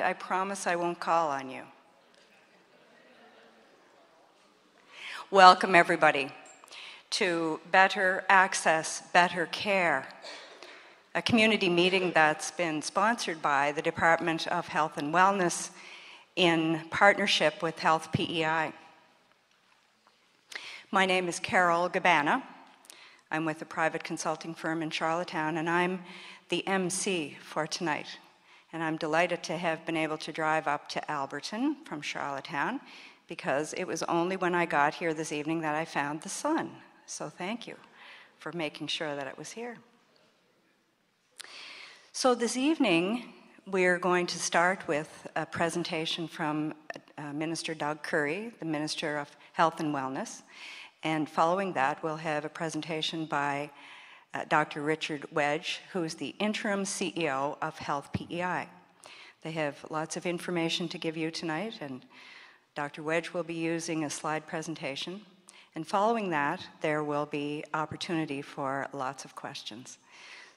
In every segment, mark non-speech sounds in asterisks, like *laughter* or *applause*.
I promise I won't call on you. Welcome, everybody, to Better Access, Better Care, a community meeting that's been sponsored by the Department of Health and Wellness in partnership with Health PEI. My name is Carol Gabana. I'm with a private consulting firm in Charlottetown, and I'm the MC for tonight. And I'm delighted to have been able to drive up to Alberton from Charlottetown because it was only when I got here this evening that I found the sun. So thank you for making sure that it was here. So this evening, we're going to start with a presentation from uh, Minister Doug Currie, the Minister of Health and Wellness. And following that, we'll have a presentation by uh, Dr. Richard Wedge, who is the interim CEO of Health PEI. They have lots of information to give you tonight, and Dr. Wedge will be using a slide presentation. And following that, there will be opportunity for lots of questions.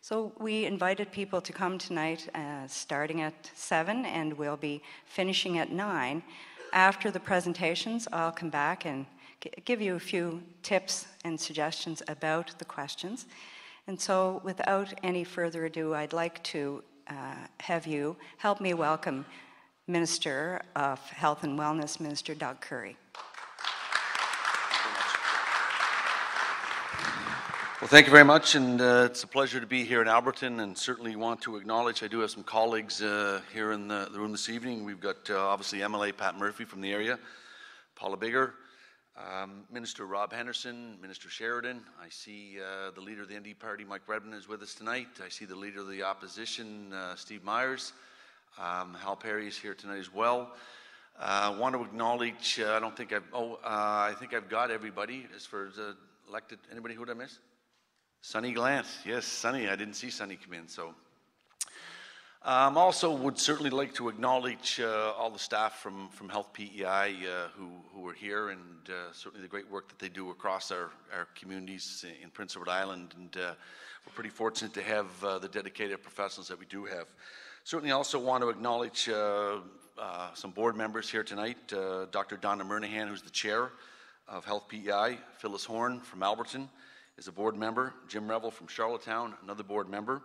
So we invited people to come tonight uh, starting at 7, and we'll be finishing at 9. After the presentations, I'll come back and give you a few tips and suggestions about the questions. And so, without any further ado, I'd like to uh, have you help me welcome Minister of Health and Wellness, Minister Doug Currie. Well, thank you very much, and uh, it's a pleasure to be here in Alberton, and certainly want to acknowledge I do have some colleagues uh, here in the, the, room this evening. We've got uh, obviously MLA Pat Murphy from the area, Paula Biggar, um, Minister Rob Henderson, Minister Sheridan. I see uh, the leader of the ND Party, Mike Redmond, is with us tonight. I see the leader of the opposition, uh, Steve Myers. Um, Hal Perry is here tonight as well. I uh, want to acknowledge, uh, I don't think I've, oh, uh, I think I've got everybody as far as elected. Anybody who did I miss? Sonny Gallant. Yes, Sonny. I didn't see Sonny come in, so um, also, would certainly like to acknowledge uh, all the staff from, from Health PEI uh, who, who are here and uh, certainly the great work that they do across our, our communities in Prince Edward Island. And uh, we're pretty fortunate to have uh, the dedicated professionals that we do have. Certainly, also want to acknowledge uh, some board members here tonight Dr. Donna Murnaghan, who's the chair of Health PEI, Phyllis Horn from Alberton is a board member, Jim Revel from Charlottetown, another board member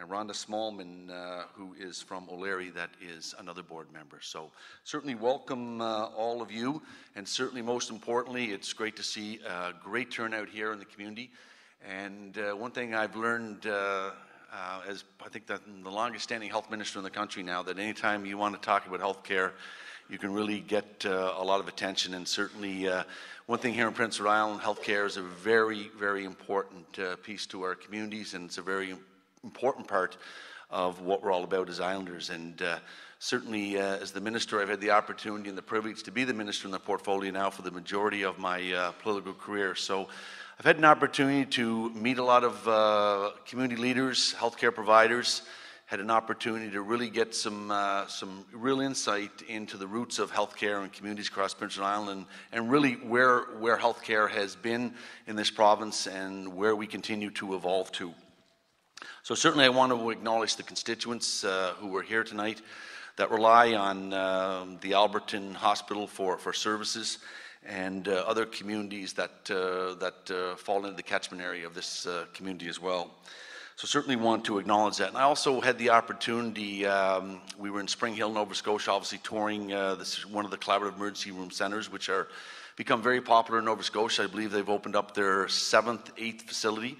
and Rhonda Smallman, uh, who is from O'Leary, that is another board member. So certainly welcome uh, all of you, and certainly most importantly, it's great to see a great turnout here in the community. And uh, one thing I've learned uh, uh, as I think the longest standing health minister in the country now, that anytime you want to talk about health care, you can really get uh, a lot of attention. And certainly, one thing here in Prince Edward Island, healthcare is a very, very important piece to our communities, and it's a very important part of what we're all about as Islanders. And uh, certainly, uh, as the minister, I've had the opportunity and the privilege to be the minister in the portfolio now for the majority of my uh, political career. So I've had an opportunity to meet a lot of uh, community leaders, healthcare providers. Had an opportunity to really get some uh, some real insight into the roots of healthcare and communities across Prince Edward Island, and, and really where where healthcare has been in this province and where we continue to evolve to. So certainly I want to acknowledge the constituents uh, who were here tonight that rely on uh, the Alberton Hospital for, for services and uh, other communities that, uh, that uh, fall into the catchment area of this uh, community as well. So certainly want to acknowledge that. And I also had the opportunity, um, we were in Springhill, Nova Scotia, obviously touring this is one of the collaborative emergency room centers, which are become very popular in Nova Scotia. I believe they've opened up their seventh, eighth facility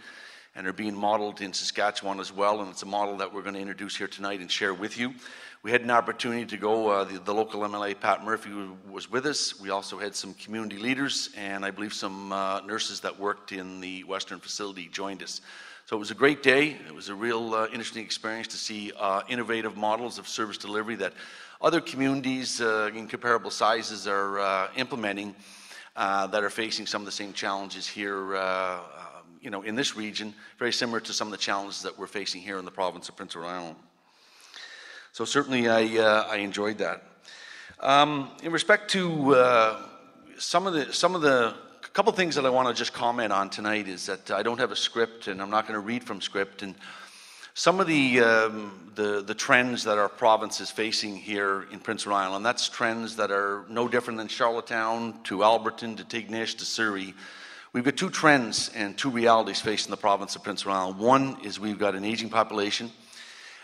and are being modeled in Saskatchewan as well. And it's a model that we're going to introduce here tonight and share with you. We had an opportunity to go, uh, the, the, local MLA, Pat Murphy, was with us. We also had some community leaders and I believe some uh, nurses that worked in the Western facility joined us. So it was a great day. It was a real uh, interesting experience to see uh, innovative models of service delivery that other communities uh, in comparable sizes are uh, implementing that are facing some of the same challenges here you know, in this region, very similar to some of the challenges that we're facing here in the province of Prince Edward Island. So certainly I, uh, I enjoyed that. Um, in respect to uh, some of the, some of the, couple things that I want to just comment on tonight is that I don't have a script and I'm not going to read from script. And some of the, um, the, the trends that our province is facing here in Prince Edward Island, that's trends that are no different than Charlottetown to Alberton to Tignish to Souris. We've got two trends and two realities facing the province of Prince Edward Island. One is we've got an aging population.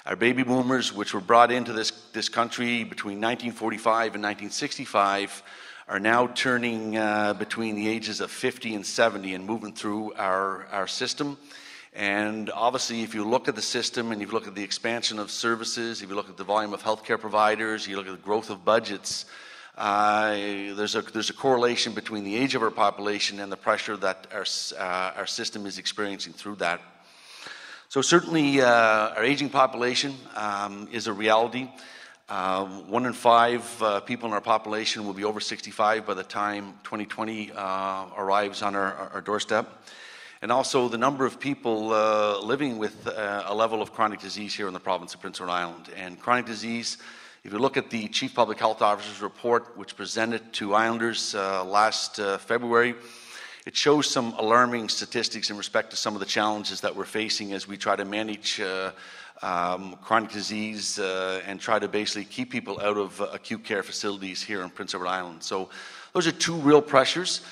Our baby boomers, which were brought into this, this country between 1945 and 1965, are now turning uh, between the ages of 50 and 70 and moving through our, our system. And obviously, if you look at the system and you look at the expansion of services, if you look at the volume of healthcare providers, you look at the growth of budgets, uh, there's, a, there's a correlation between the age of our population and the pressure that our, uh, our system is experiencing through that. So, certainly, uh, our aging population um, is a reality. Uh, one in five uh, people in our population will be over 65 by the time 2020 uh, arrives on our, our doorstep and also the number of people living with a level of chronic disease here in the province of Prince Edward Island. And chronic disease, if you look at the Chief Public Health Officer's report, which presented to Islanders uh, last uh, February, it shows some alarming statistics in respect to some of the challenges that we're facing as we try to manage uh, um, chronic disease uh, and try to basically keep people out of acute care facilities here in Prince Edward Island. So those are two real pressures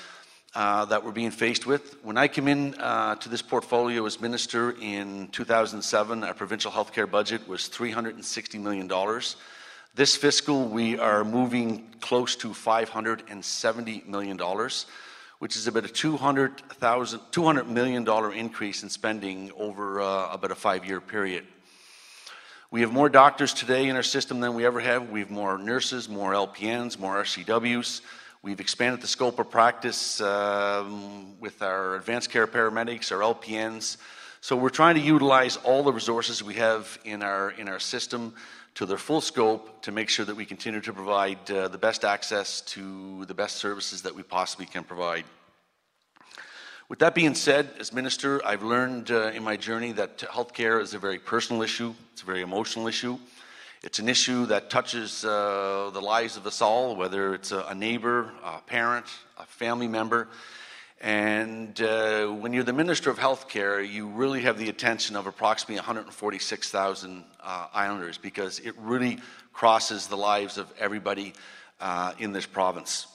uh, that we're being faced with. When I came in uh, to this portfolio as minister in 2007, our provincial healthcare budget was $360 million. This fiscal, we are moving close to $570 million, which is about a $200, $200 million increase in spending over uh, about a five year period. We have more doctors today in our system than we ever have. We have more nurses, more LPNs, more RCWs. We've expanded the scope of practice um, with our advanced care paramedics, our LPNs. So we're trying to utilize all the resources we have in our in our system to their full scope to make sure that we continue to provide uh, the best access to the best services that we possibly can provide. With that being said, as minister, I've learned uh, in my journey that healthcare is a very personal issue. It's a very emotional issue. It's an issue that touches uh, the lives of us all, whether it's a, a, neighbor, a parent, a family member. And uh, when you're the Minister of Healthcare, you really have the attention of approximately 146,000 uh, islanders because it really crosses the lives of everybody uh, in this province.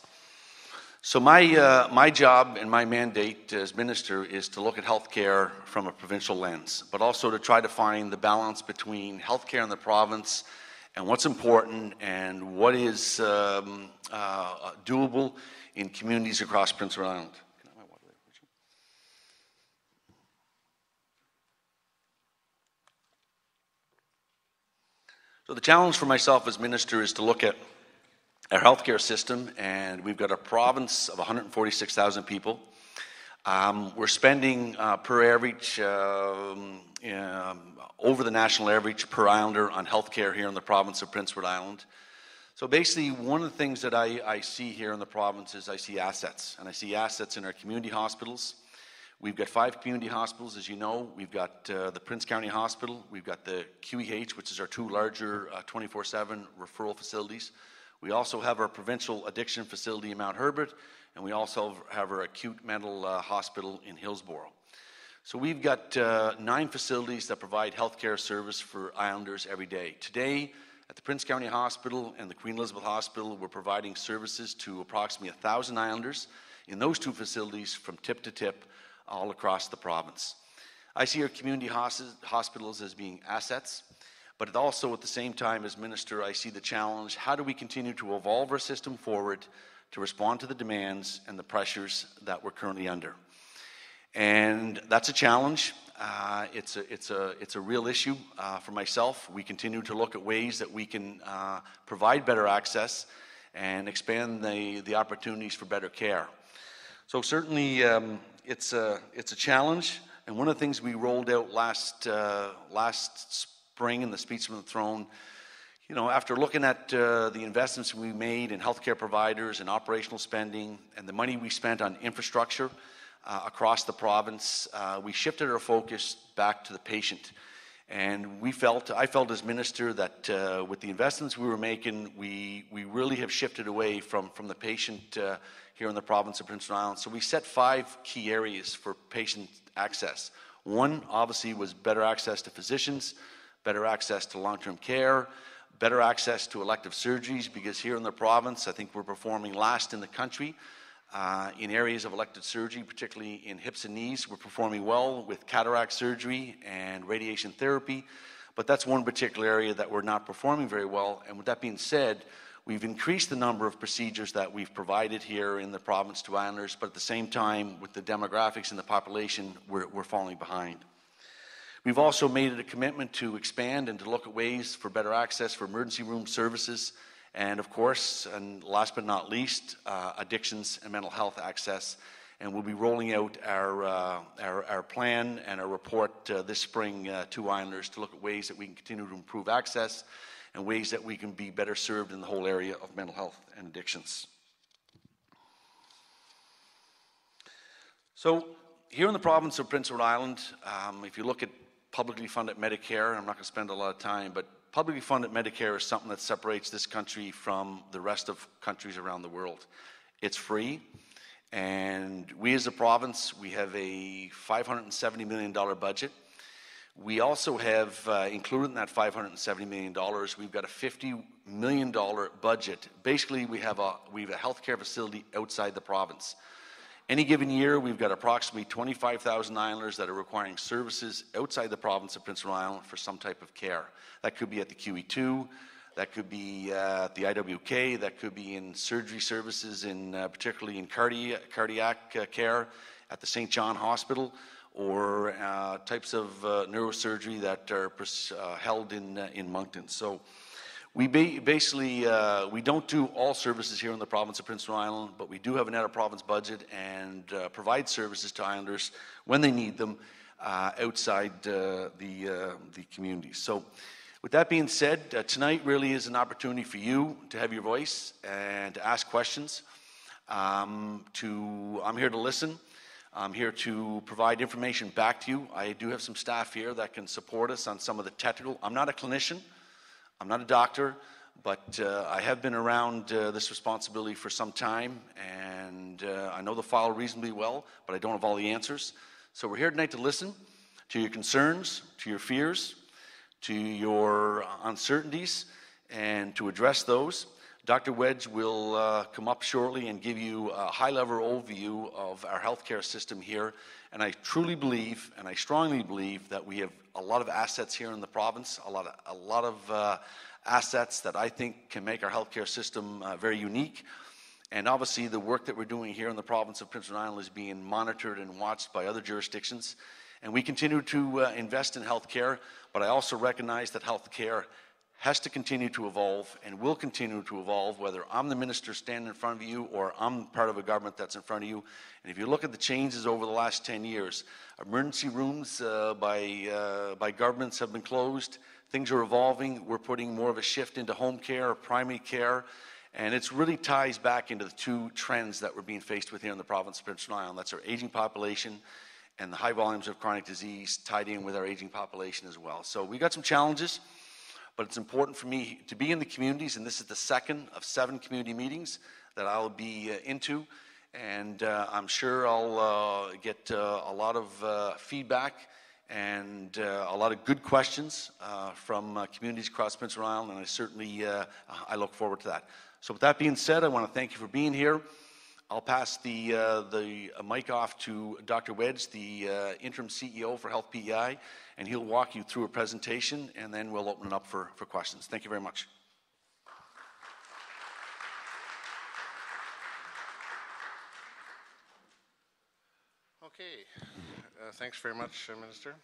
So, my, uh, my job and my mandate as minister is to look at healthcare from a provincial lens, but also to try to find the balance between healthcare in the province and what's important and what is um, uh, doable in communities across Prince Edward Island. So, the challenge for myself as minister is to look at our healthcare system, and we've got a province of 146,000 people. Um, we're spending uh, per average um, um, over the national average per islander on healthcare here in the province of Prince Edward Island. So basically, one of the things that I, I, see here in the province is I see assets, and I see assets in our community hospitals. We've got five community hospitals, as you know. We've got uh, the Prince County Hospital, we've got the QEH, which is our two larger 24 uh, 7 referral facilities. We also have our provincial addiction facility in Mount Herbert, and we also have our acute mental uh, hospital in Hillsborough. So we've got uh, nine facilities that provide healthcare service for Islanders every day. Today, at the Prince County Hospital and the Queen Elizabeth Hospital, we're providing services to approximately 1,000 Islanders in those two facilities from tip to tip all across the province. I see our community hospitals as being assets, but also at the same time, as minister, I see the challenge how do we continue to evolve our system forward to respond to the demands and the pressures that we're currently under? And that's a challenge. Uh, it's, a, it's, a, it's a real issue uh, for myself. We continue to look at ways that we can uh, provide better access and expand the, the opportunities for better care. So, certainly, um, it's, a, it's a challenge. And one of the things we rolled out last, uh, last spring in the Speech from the Throne you know, after looking at uh, the investments we made in healthcare providers and operational spending and the money we spent on infrastructure, uh, across the province, uh, we shifted our focus back to the patient. And we felt, I felt as minister, that uh, with the investments we were making, we, we really have shifted away from, from the patient uh, here in the province of Prince Edward Island. So we set five key areas for patient access. One, obviously, was better access to physicians, better access to long-term care, better access to elective surgeries, because here in the province, I think we're performing last in the country uh, in areas of elective surgery, particularly in hips and knees. We're performing well with cataract surgery and radiation therapy, but that's one particular area that we're not performing very well. And with that being said, we've increased the number of procedures that we've provided here in the province to Islanders, but at the same time, with the demographics and the population, we're, we're falling behind. We've also made it a commitment to expand and to look at ways for better access for emergency room services and of course, and last but not least, uh, addictions and mental health access. And we'll be rolling out our, uh, our, our, plan and our report uh, this spring uh, to Islanders to look at ways that we can continue to improve access and ways that we can be better served in the whole area of mental health and addictions. So, here in the province of Prince Edward Island, um, if you look at publicly funded Medicare, I'm not going to spend a lot of time, but publicly funded Medicare is something that separates this country from the rest of countries around the world. It's free, and we as a province, we have a $570 million budget. We also have, uh, included in that $570 million, we've got a $50 million budget. Basically, we have a, we have a healthcare facility outside the province. Any given year, we've got approximately 25,000 islanders that are requiring services outside the province of Prince Edward Island for some type of care. That could be at the QE2, that could be uh, at the IWK, that could be in surgery services, in uh, particularly in cardi- cardiac care at the Saint John Hospital, or uh, types of uh, neurosurgery that are uh, held in in Moncton. So we ba- basically uh, we don't do all services here in the province of Prince Edward Island, but we do have an out of province budget and uh, provide services to islanders when they need them uh, outside uh, the uh, the communities. So. With that being said, uh, tonight really is an opportunity for you to have your voice and to ask questions. Um, to, I'm here to listen. I'm here to provide information back to you. I do have some staff here that can support us on some of the technical. I'm not a clinician. I'm not a doctor, but uh, I have been around uh, this responsibility for some time, and uh, I know the file reasonably well, but I don't have all the answers. So we're here tonight to listen to your concerns, to your fears, to your uncertainties, and to address those. Dr. Wedge will uh, come up shortly and give you a high level overview of our healthcare system here. And I truly believe, and I strongly believe, that we have a lot of assets here in the province, a lot of, a lot of uh, assets that I think can make our healthcare system uh, very unique. And obviously, the work that we're doing here in the province of Prince Edward Island is being monitored and watched by other jurisdictions. And we continue to uh, invest in healthcare, but I also recognize that healthcare has to continue to evolve and will continue to evolve, whether I'm the minister standing in front of you or I'm part of a government that's in front of you. And if you look at the changes over the last 10 years, emergency rooms uh, by, uh, by governments have been closed. Things are evolving. We're putting more of a shift into home care, or primary care. And it really ties back into the two trends that we're being faced with here in the province of Prince Island. That's our aging population and the high volumes of chronic disease tied in with our aging population as well. So we've got some challenges but it's important for me to be in the communities, and this is the second of seven community meetings that I'll be uh, into. And uh, I'm sure I'll uh, get uh, a lot of uh, feedback and a lot of good questions from communities across Prince Edward Island, and I certainly I look forward to that. So, with that being said, I want to thank you for being here. I'll pass the, uh, the mic off to Dr. Wedge, the uh, interim CEO for Health PEI, and he'll walk you through a presentation, and then we'll open it up for, for questions. Thank you very much. Okay, uh, thanks very much, uh, Minister.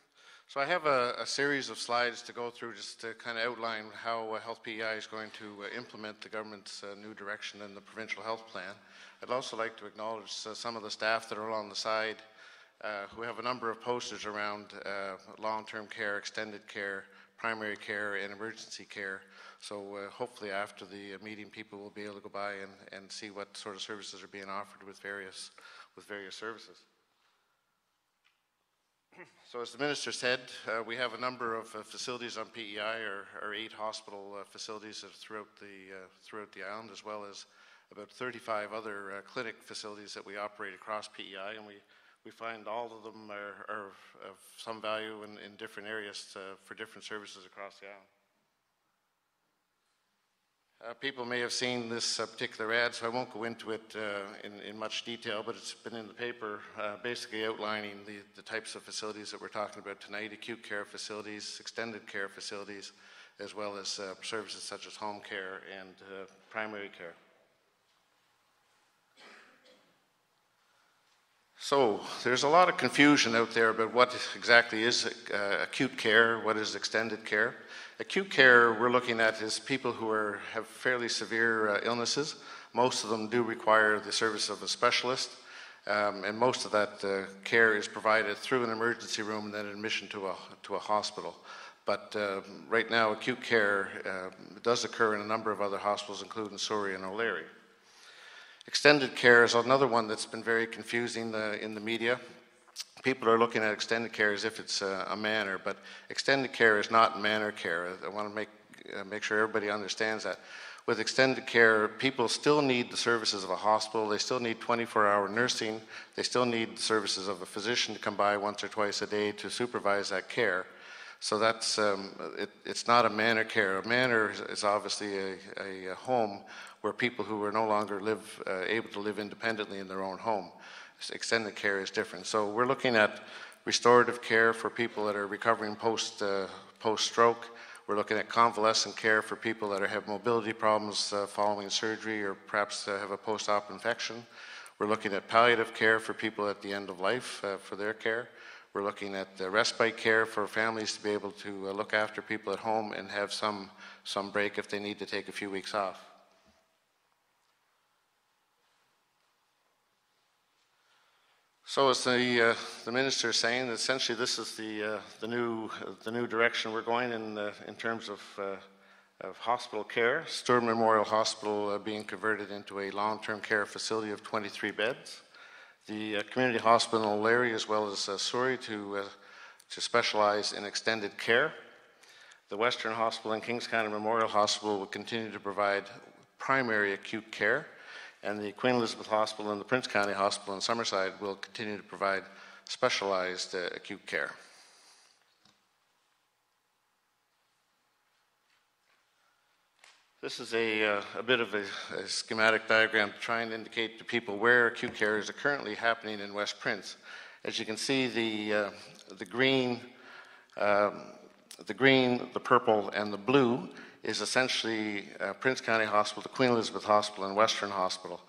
So I have a, a, series of slides to go through just to kind of outline how uh, Health PEI is going to uh, implement the government's uh, new direction in the provincial health plan. I'd also like to acknowledge uh, some of the staff that are on the side uh, who have a number of posters around uh, long-term care, extended care, primary care, and emergency care. So uh, hopefully after the meeting, people will be able to go by and, and see what sort of services are being offered with various, with various services. *clears throat* So as the minister said, uh, we have a number of uh, facilities on PEI, or, or eight hospital facilities throughout the throughout the island, as well as about 35 other clinic facilities that we operate across PEI, and we we find all of them are, are of some value in, in different areas uh, for different services across the island. Uh, people may have seen this uh, particular ad, so I won't go into it uh, in, in, much detail, but it's been in the paper uh, basically outlining the, the, types of facilities that we're talking about tonight acute care facilities, extended care facilities, as well as uh, services such as home care and uh, primary care. So there's a lot of confusion out there about what exactly is uh, acute care, what is extended care. Acute care we're looking at is people who are, have fairly severe uh, illnesses. Most of them do require the service of a specialist, um, and most of that uh, care is provided through an emergency room and then admission to a, to a hospital. But uh, right now, acute care uh, does occur in a number of other hospitals, including Souris and O'Leary. Extended care is another one that's been very confusing uh, in the media. People are looking at extended care as if it's uh, a manor, but extended care is not manor care. I want to make, uh, make sure everybody understands that. With extended care, people still need the services of a hospital. They still need 24 hour nursing. They still need the services of a physician to come by once or twice a day to supervise that care. So that's um, it, it's not a manor care. A manor is obviously a, a, a home where people who are no longer live, uh, able to live independently in their own home. Extended care is different. So we're looking at restorative care for people that are recovering post, uh, post-stroke. We're looking at convalescent care for people that are, have mobility problems uh, following surgery or perhaps uh, have a post-op infection. We're looking at palliative care for people at the end of life uh, for their care. We're looking at respite care for families to be able to uh, look after people at home and have some, some break if they need to take a few weeks off. So as the, uh, the minister is saying, essentially this is the, uh, the, new, the new direction we're going in, uh, in terms of, uh, of hospital care. Stewart Memorial Hospital uh, being converted into a long-term care facility of 23 beds. The uh, community hospital in O'Leary as well as Souris to, to specialize in extended care. The Western Hospital and Kings County Memorial Hospital will continue to provide primary acute care and the Queen Elizabeth Hospital and the Prince County Hospital in Summerside will continue to provide specialized uh, acute care. This is a, uh, a bit of a, a, schematic diagram to try and indicate to people where acute care is currently happening in West Prince. As you can see, the, uh, the green, um, the green, the purple, and the blue is essentially uh, Prince County Hospital, the Queen Elizabeth Hospital, and Western Hospital.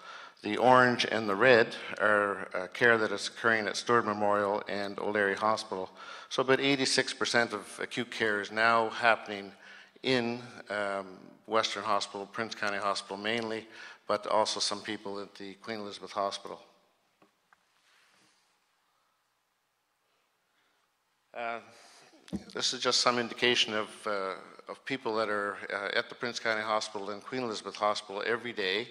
The orange and the red are uh, care that is occurring at Stewart Memorial and O'Leary Hospital. So about 86% of acute care is now happening in um, Western Hospital, Prince County Hospital mainly, but also some people at the Queen Elizabeth Hospital. Uh, this is just some indication of uh, of people that are uh, at the Prince County Hospital and Queen Elizabeth Hospital every day,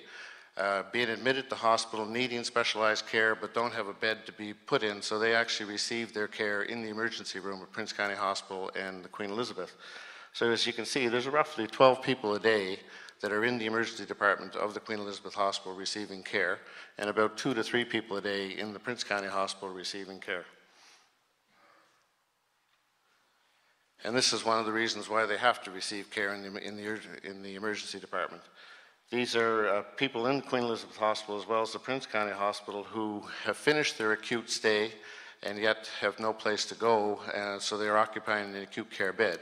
uh, being admitted to hospital, needing specialized care, but don't have a bed to be put in, so they actually receive their care in the emergency room at Prince County Hospital and the Queen Elizabeth. So as you can see, there's roughly 12 people a day that are in the emergency department of the Queen Elizabeth Hospital receiving care, and about two to three people a day in the Prince County Hospital receiving care. And this is one of the reasons why they have to receive care in the, in the, in the emergency department. These are uh, people in Queen Elizabeth Hospital as well as the Prince County Hospital who have finished their acute stay and yet have no place to go, so they're occupying an acute care bed.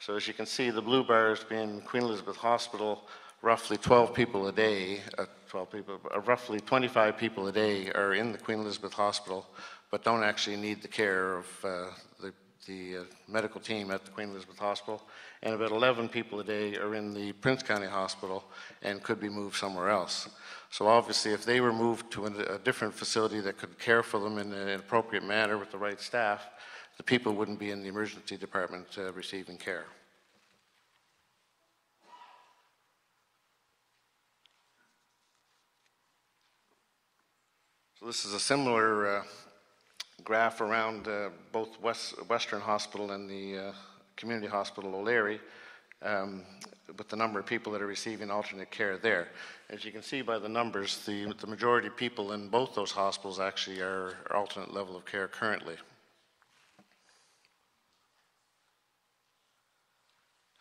So as you can see, the blue bars being Queen Elizabeth Hospital, roughly 12 people a day, uh, 12 people, uh, roughly 25 people a day are in the Queen Elizabeth Hospital, but don't actually need the care of uh, the the uh, medical team at the Queen Elizabeth Hospital, and about 11 people a day are in the Prince County Hospital and could be moved somewhere else. So obviously, if they were moved to a, a different facility that could care for them in an appropriate manner with the right staff, the people wouldn't be in the emergency department uh, receiving care. So this is a similar uh, graph around uh, both West, Western Hospital and the uh, Community Hospital O'Leary. Um, with the number of people that are receiving alternate care there. As you can see by the numbers, the, the majority of people in both those hospitals actually are, are alternate level of care currently.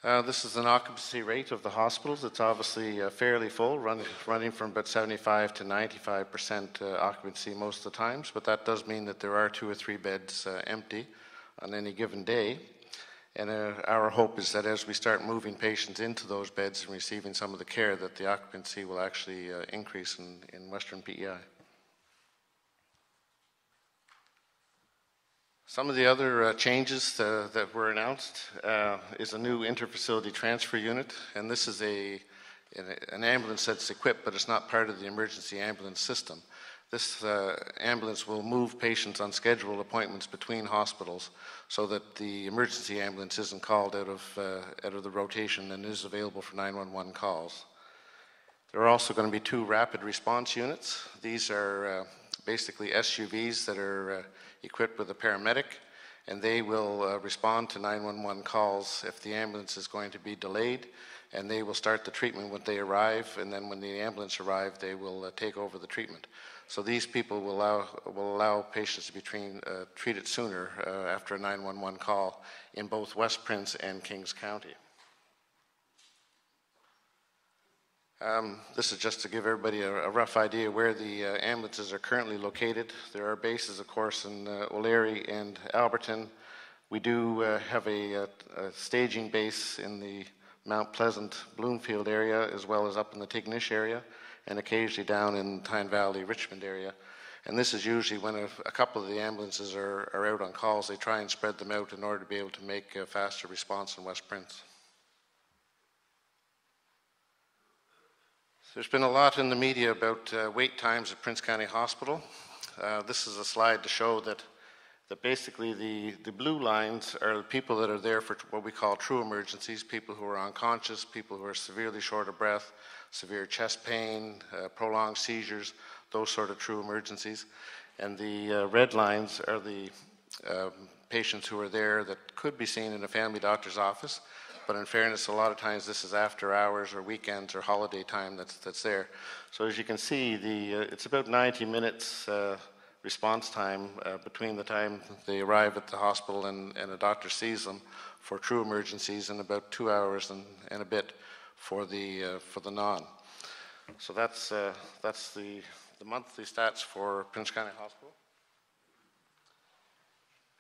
Uh, this is an occupancy rate of the hospitals. It's obviously uh, fairly full, run, running from about 75 to 95 percent uh, occupancy most of the times, but that does mean that there are two or three beds uh, empty on any given day. And uh, our hope is that as we start moving patients into those beds and receiving some of the care, that the occupancy will actually uh, increase in, in Western PEI. Some of the other uh, changes uh, that were announced uh, is a new interfacility transfer unit, and this is a an ambulance that's equipped, but it's not part of the emergency ambulance system. This uh, ambulance will move patients on scheduled appointments between hospitals so that the emergency ambulance isn't called out of, uh, out of the rotation and is available for 911 calls. There are also going to be two rapid response units. These are uh, basically SUVs that are equipped with a paramedic, and they will uh, respond to 911 calls if the ambulance is going to be delayed, and they will start the treatment when they arrive, and then when the ambulance arrives, they will uh, take over the treatment. So these people will allow, will allow patients to be uh, treated sooner uh, after a 911 call in both West Prince and Kings County. Um, this is just to give everybody a, a rough idea where the uh, ambulances are currently located. There are bases, of course, in uh, O'Leary and Alberton. We do uh, have a, a, staging base in the Mount Pleasant Bloomfield area, as well as up in the Tignish area and occasionally down in Tyne Valley, Richmond area. And this is usually when a, a couple of the ambulances are, are, out on calls, they try and spread them out in order to be able to make a faster response in West Prince. There's been a lot in the media about uh, wait times at Prince County Hospital. Uh, this is a slide to show that, that basically the, the blue lines are the people that are there for what we call true emergencies, people who are unconscious, people who are severely short of breath, severe chest pain, uh, prolonged seizures, those sort of true emergencies. And the uh, red lines are the um, patients who are there that could be seen in a family doctor's office. But in fairness, a lot of times this is after hours or weekends or holiday time that's, that's there. So as you can see, the, uh, it's about 90 minutes uh, response time uh, between the time they arrive at the hospital and, and a doctor sees them for true emergencies and about two hours and, and a bit for the, uh, for the non. So that's, uh, that's the, the monthly stats for Prince County Hospital.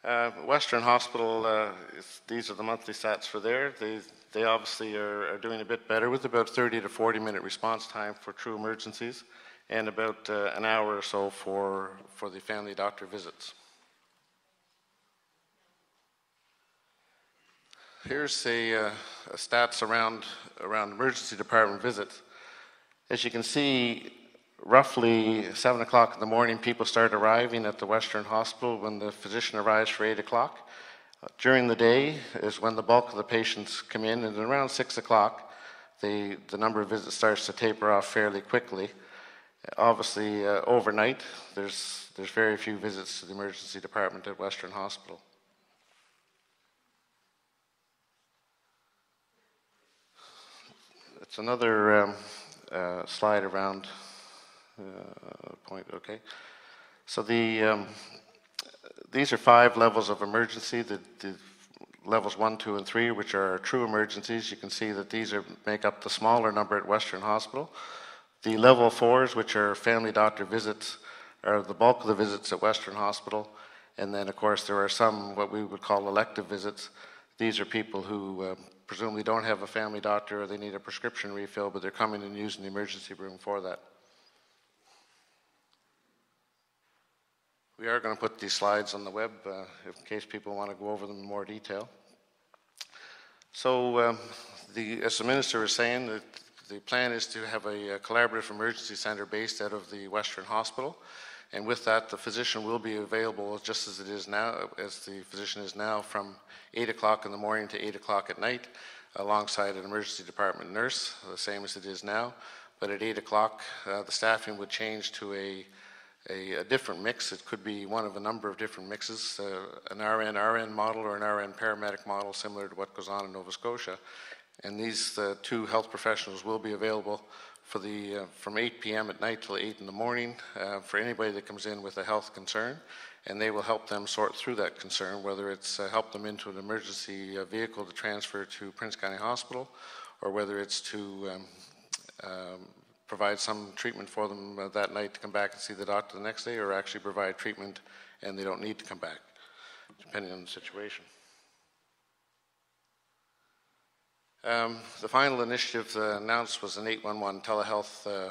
Uh, Western Hospital, uh, these are the monthly stats for there. They, they obviously are, are, doing a bit better with about 30 to 40 minute response time for true emergencies and about uh, an hour or so for, for the family doctor visits. Here's a, uh, a, stats around, around emergency department visits. As you can see, roughly 7 o'clock in the morning, people start arriving at the Western Hospital when the physician arrives for 8 o'clock. During the day is when the bulk of the patients come in, and around 6 o'clock, the, the number of visits starts to taper off fairly quickly. Obviously, uh, overnight, there's, there's very few visits to the emergency department at Western Hospital. It's another um, uh, slide around point. Okay, so the um, these are five levels of emergency. The, the, levels one, two, and three, which are true emergencies. You can see that these are make up the smaller number at Western Hospital. The level fours, which are family doctor visits, are the bulk of the visits at Western Hospital. And then, of course, there are some what we would call elective visits. These are people who uh, presumably don't have a family doctor or they need a prescription refill, but they're coming and using the emergency room for that. We are going to put these slides on the web uh, in case people want to go over them in more detail. So, um, the, as the minister was saying, the, the plan is to have a, a collaborative emergency center based out of the Western Hospital. And with that, the physician will be available just as it is now, as the physician is now, from 8 o'clock in the morning to 8 o'clock at night, alongside an emergency department nurse, the same as it is now. But at 8 o'clock, uh, the staffing would change to a, a, a, different mix. It could be one of a number of different mixes, uh, an RN RN model or an RN paramedic model, similar to what goes on in Nova Scotia. And these uh, two health professionals will be available for the, uh, from 8 p.m. at night till 8 in the morning uh, for anybody that comes in with a health concern. And they will help them sort through that concern, whether it's uh, help them into an emergency uh, vehicle to transfer to Prince County Hospital, or whether it's to um, um, provide some treatment for them uh, that night to come back and see the doctor the next day, or actually provide treatment and they don't need to come back, depending on the situation. Um, the final initiative uh, announced was an 811 telehealth uh,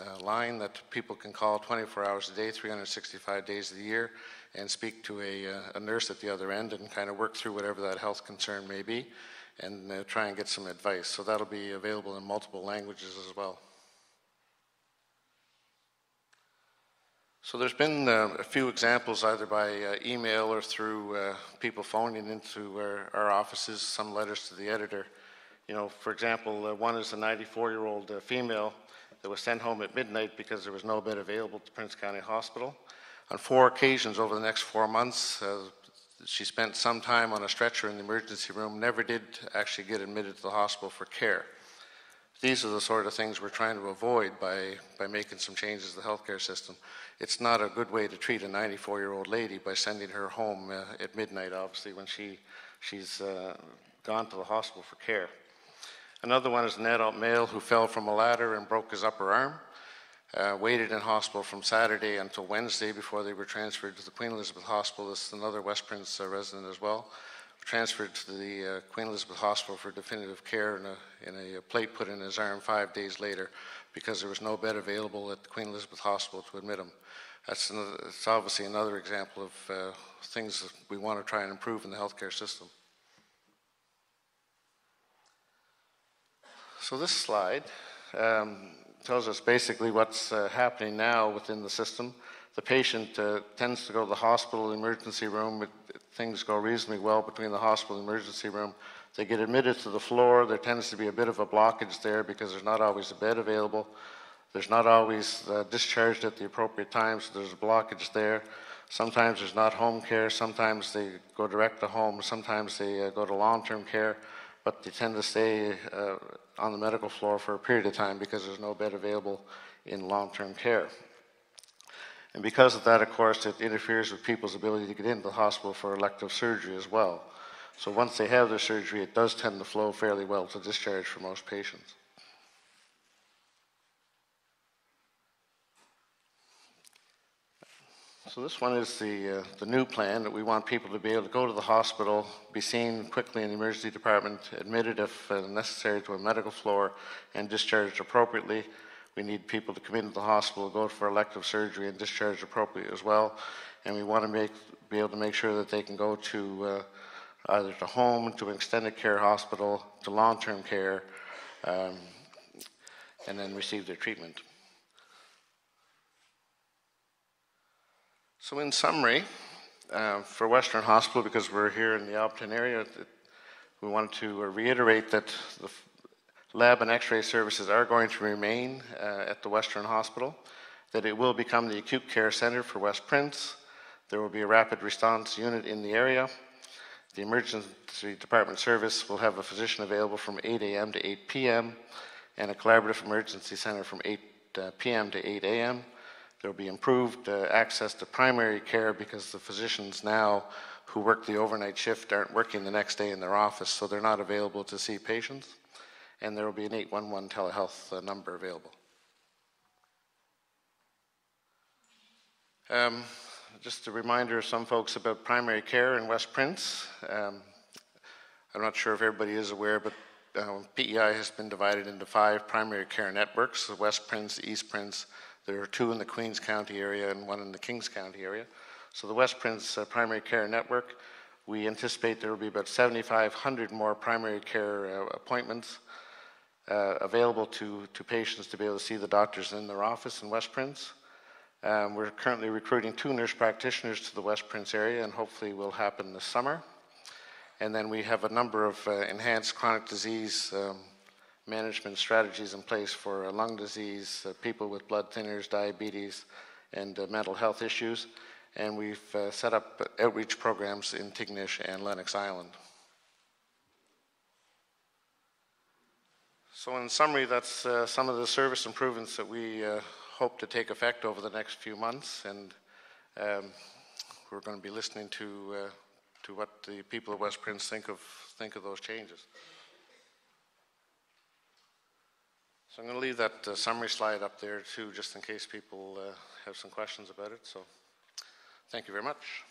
uh, line that people can call 24 hours a day, 365 days of the year, and speak to a, uh, a nurse at the other end and kind of work through whatever that health concern may be and uh, try and get some advice. So that'll be available in multiple languages as well. So there's been uh, a few examples either by uh, email or through uh, people phoning into our, our, offices, some letters to the editor. You know, for example, uh, one is a 94-year-old uh, female that was sent home at midnight because there was no bed available at Prince County Hospital. On four occasions over the next four months, uh, she spent some time on a stretcher in the emergency room, never did actually get admitted to the hospital for care. These are the sort of things we're trying to avoid by, by making some changes to the healthcare system it's not a good way to treat a 94 year old lady by sending her home uh, at midnight, obviously, when she, she's uh, gone to the hospital for care. Another one is an adult male who fell from a ladder and broke his upper arm. Uh, waited in hospital from Saturday until Wednesday before they were transferred to the Queen Elizabeth Hospital. This is another West Prince uh, resident as well. Transferred to the uh, Queen Elizabeth Hospital for definitive care and a, and a plate put in his arm five days later because there was no bed available at the Queen Elizabeth Hospital to admit him. That's another, it's obviously another example of uh, things we want to try and improve in the healthcare system. So this slide um, tells us basically what's uh, happening now within the system. The patient uh, tends to go to the hospital emergency room. It, things go reasonably well between the hospital and emergency room. They get admitted to the floor. There tends to be a bit of a blockage there because there's not always a bed available. There's not always uh, discharged at the appropriate time, so there's a blockage there. Sometimes there's not home care. Sometimes they go direct to home. Sometimes they uh, go to long-term care, but they tend to stay uh, on the medical floor for a period of time because there's no bed available in long-term care. And because of that, of course, it interferes with people's ability to get into the hospital for elective surgery as well. So once they have their surgery, it does tend to flow fairly well to discharge for most patients. So this one is the, uh, the new plan that we want people to be able to go to the hospital, be seen quickly in the emergency department, admitted if necessary to a medical floor, and discharged appropriately. We need people to come into the hospital, go for elective surgery, and discharge appropriately as well. And we want to make, be able to make sure that they can go to uh, either to home, to an extended care hospital, to long-term care, um, and then receive their treatment. So in summary, uh, for Western Hospital, because we're here in the Alberton area, we wanted to reiterate that the lab and x-ray services are going to remain uh, at the Western Hospital, that it will become the acute care center for West Prince, there will be a rapid response unit in the area, the emergency department service will have a physician available from 8 a.m. to 8 p.m. and a collaborative emergency center from 8 uh, p.m. to 8 a.m. There will be improved uh, access to primary care because the physicians now who work the overnight shift aren't working the next day in their office, so they're not available to see patients. And there will be an 811 telehealth uh, number available. Um, just a reminder of some folks about primary care in West Prince. Um, I'm not sure if everybody is aware, but um, PEI has been divided into five primary care networks, the West Prince, East Prince. There are two in the Queens County area and one in the Kings County area. So the West Prince uh, Primary Care Network, we anticipate there will be about 7,500 more primary care uh, appointments uh, available to, to patients to be able to see the doctors in their office in West Prince. Um, we're currently recruiting two nurse practitioners to the West Prince area, and hopefully will happen this summer. And then we have a number of uh, enhanced chronic disease um, management strategies in place for uh, lung disease, uh, people with blood thinners, diabetes, and uh, mental health issues. And we've uh, set up outreach programs in Tignish and Lennox Island. So in summary, that's uh, some of the service improvements that we uh, hope to take effect over the next few months, and um, we're going to be listening to uh, to what the people of West Prince think of think of those changes. So I'm going to leave that uh, summary slide up there too, just in case people uh, have some questions about it. So thank you very much.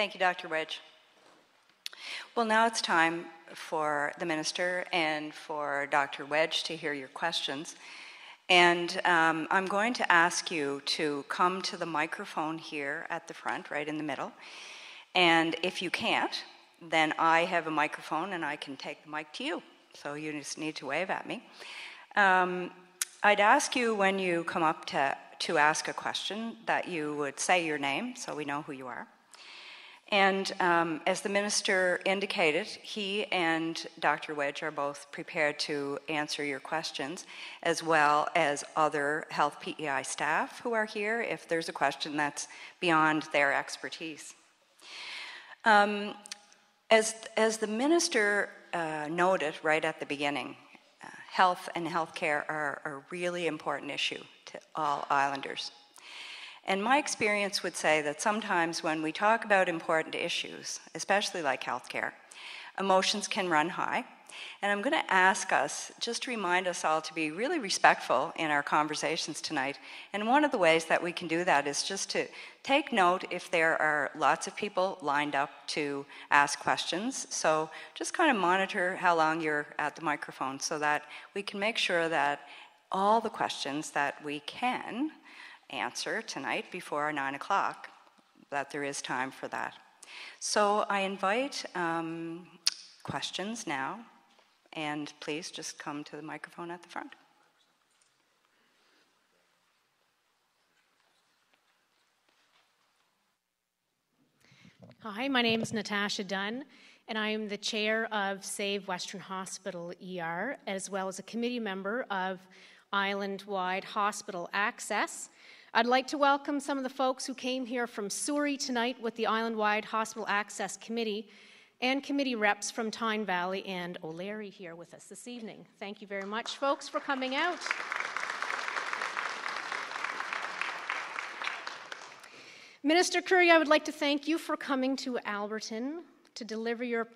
Thank you, Dr. Wedge. Well, now it's time for the minister and for Dr. Wedge to hear your questions. And um, I'm going to ask you to come to the microphone here at the front, right in the middle. And if you can't, then I have a microphone and I can take the mic to you. So you just need to wave at me. Um, I'd ask you when you come up to, to ask a question that you would say your name so we know who you are. And um, as the minister indicated, he and Dr. Wedge are both prepared to answer your questions, as well as other health PEI staff who are here if there's a question that's beyond their expertise. Um, as, as the minister uh, noted right at the beginning, uh, health and healthcare are a really important issue to all islanders. And my experience would say that sometimes when we talk about important issues, especially like healthcare, emotions can run high. And I'm going to ask us, just to remind us all to be really respectful in our conversations tonight. And one of the ways that we can do that is just to take note if there are lots of people lined up to ask questions. So just kind of monitor how long you're at the microphone so that we can make sure that all the questions that we can answer tonight before our 9 o'clock, that there is time for that. So I invite um, questions now, and please just come to the microphone at the front. Hi, my name is Natasha Dunn, and I am the chair of Save Western Hospital ER, as well as a committee member of Island Wide Hospital Access. I'd like to welcome some of the folks who came here from Souris tonight with the Island Wide Hospital Access Committee and committee reps from Tyne Valley and O'Leary here with us this evening. Thank you very much, folks, for coming out. Minister Currie, I would like to thank you for coming to Alberton to deliver your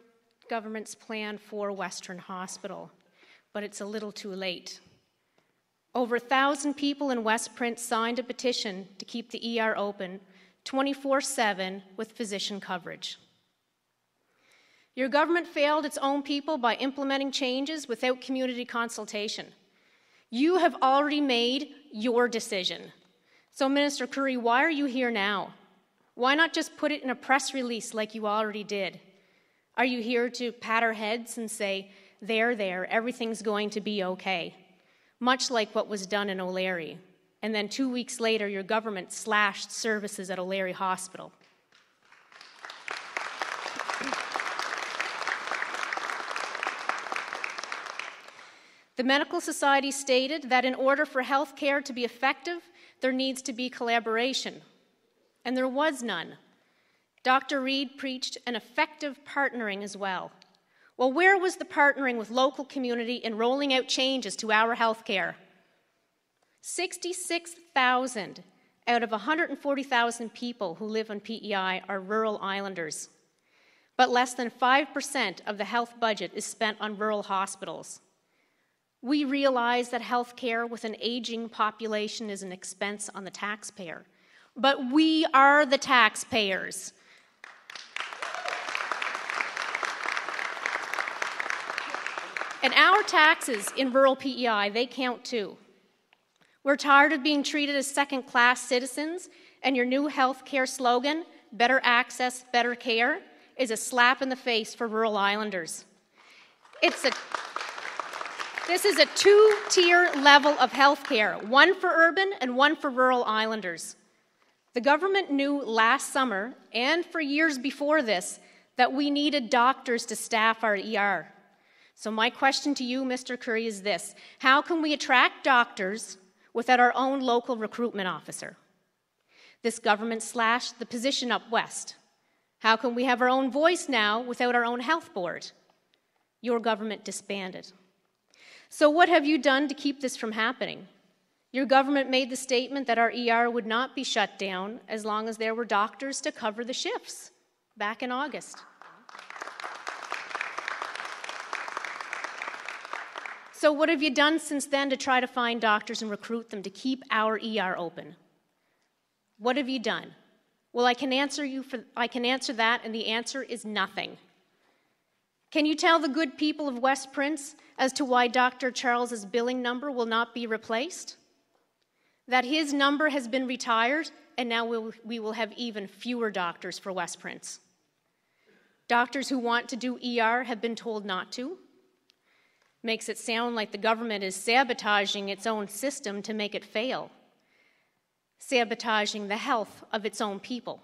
government's plan for Western Hospital, but it's a little too late. Over a thousand people in West Prince signed a petition to keep the ER open 24 7 with physician coverage. Your government failed its own people by implementing changes without community consultation. You have already made your decision. So, Minister Currie, why are you here now? Why not just put it in a press release like you already did? Are you here to pat our heads and say, there, there, everything's going to be okay? Much like what was done in O'Leary. And then two weeks later, your government slashed services at O'Leary Hospital. The Medical Society stated that in order for health care to be effective, there needs to be collaboration. And there was none. Dr. Reid preached an effective partnering as well. Well, where was the partnering with local community in rolling out changes to our health care? 66,000 out of 140,000 people who live on PEI are rural islanders. But less than 5% of the health budget is spent on rural hospitals. We realize that health care with an aging population is an expense on the taxpayer. But we are the taxpayers. And our taxes in rural PEI, they count too. We're tired of being treated as second class citizens, and your new health care slogan, Better Access, Better Care, is a slap in the face for rural islanders. It's a this is a two tier level of health care, one for urban and one for rural islanders. The government knew last summer and for years before this that we needed doctors to staff our ER. So, my question to you, Mr. Currie, is this How can we attract doctors without our own local recruitment officer? This government slashed the position up west. How can we have our own voice now without our own health board? Your government disbanded. So, what have you done to keep this from happening? Your government made the statement that our ER would not be shut down as long as there were doctors to cover the shifts back in August. So, what have you done since then to try to find doctors and recruit them to keep our ER open? What have you done? Well, I can answer you for I can answer that and the answer is nothing. Can you tell the good people of West Prince as to why Dr. Charles's billing number will not be replaced? that his number has been retired and now we'll, we will have even fewer doctors for West Prince. Doctors who want to do ER have been told not to. Makes it sound like the government is sabotaging its own system to make it fail, sabotaging the health of its own people.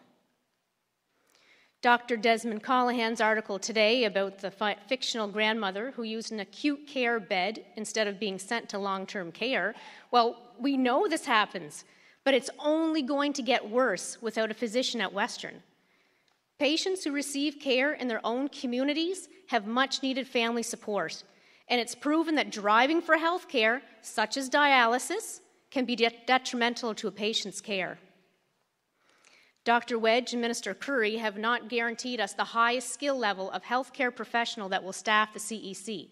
Dr. Desmond Colohan's article today about the fi- fictional grandmother who used an acute care bed instead of being sent to long term care. Well, we know this happens, but it's only going to get worse without a physician at Western. Patients who receive care in their own communities have much needed family support, and it's proven that driving for health care, such as dialysis, can be de- detrimental to a patient's care. Dr. Wedge and Minister Currie have not guaranteed us the highest skill level of healthcare professional that will staff the CEC.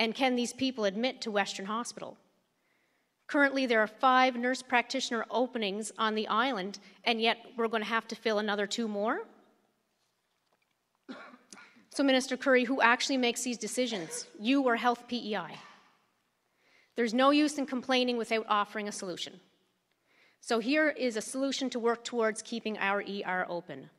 And can these people admit to Western Hospital? Currently, there are five nurse practitioner openings on the island, and yet we're going to have to fill another two more? So, Minister Currie, who actually makes these decisions? You or Health PEI? There's no use in complaining without offering a solution. So here is a solution to work towards keeping our ER open.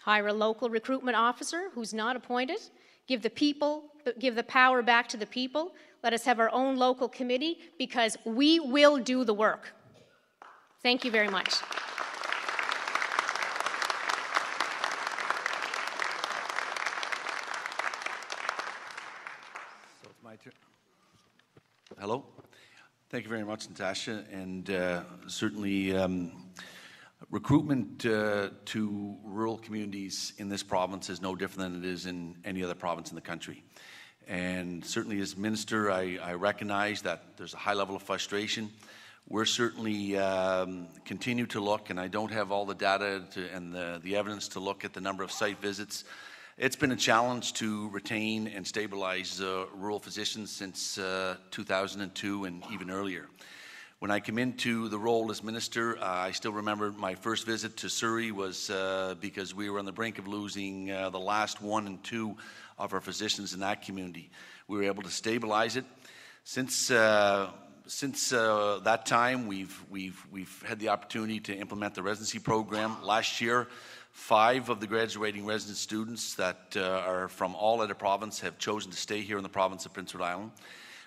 Hire a local recruitment officer who's not appointed, give the people give the power back to the people, let us have our own local committee because we will do the work. Thank you very much. So it's my turn. Hello. Thank you very much, Natasha. And uh, certainly, um, recruitment uh, to rural communities in this province is no different than it is in any other province in the country. And certainly, as minister, I, I recognize that there's a high level of frustration. We're certainly um, continue to look, and I don't have all the data to, and the, the evidence to look at the number of site visits it's been a challenge to retain and stabilize uh, rural physicians since uh, 2002 and even earlier. When I came into the role as minister, uh, I still remember my first visit to Souris was uh, because we were on the brink of losing uh, the last one and two of our physicians in that community. We were able to stabilize it. Since uh, since that time, we've we've we've had the opportunity to implement the residency program. Last year, Five of the graduating resident students that uh, are from all other the province have chosen to stay here in the province of Prince Edward Island.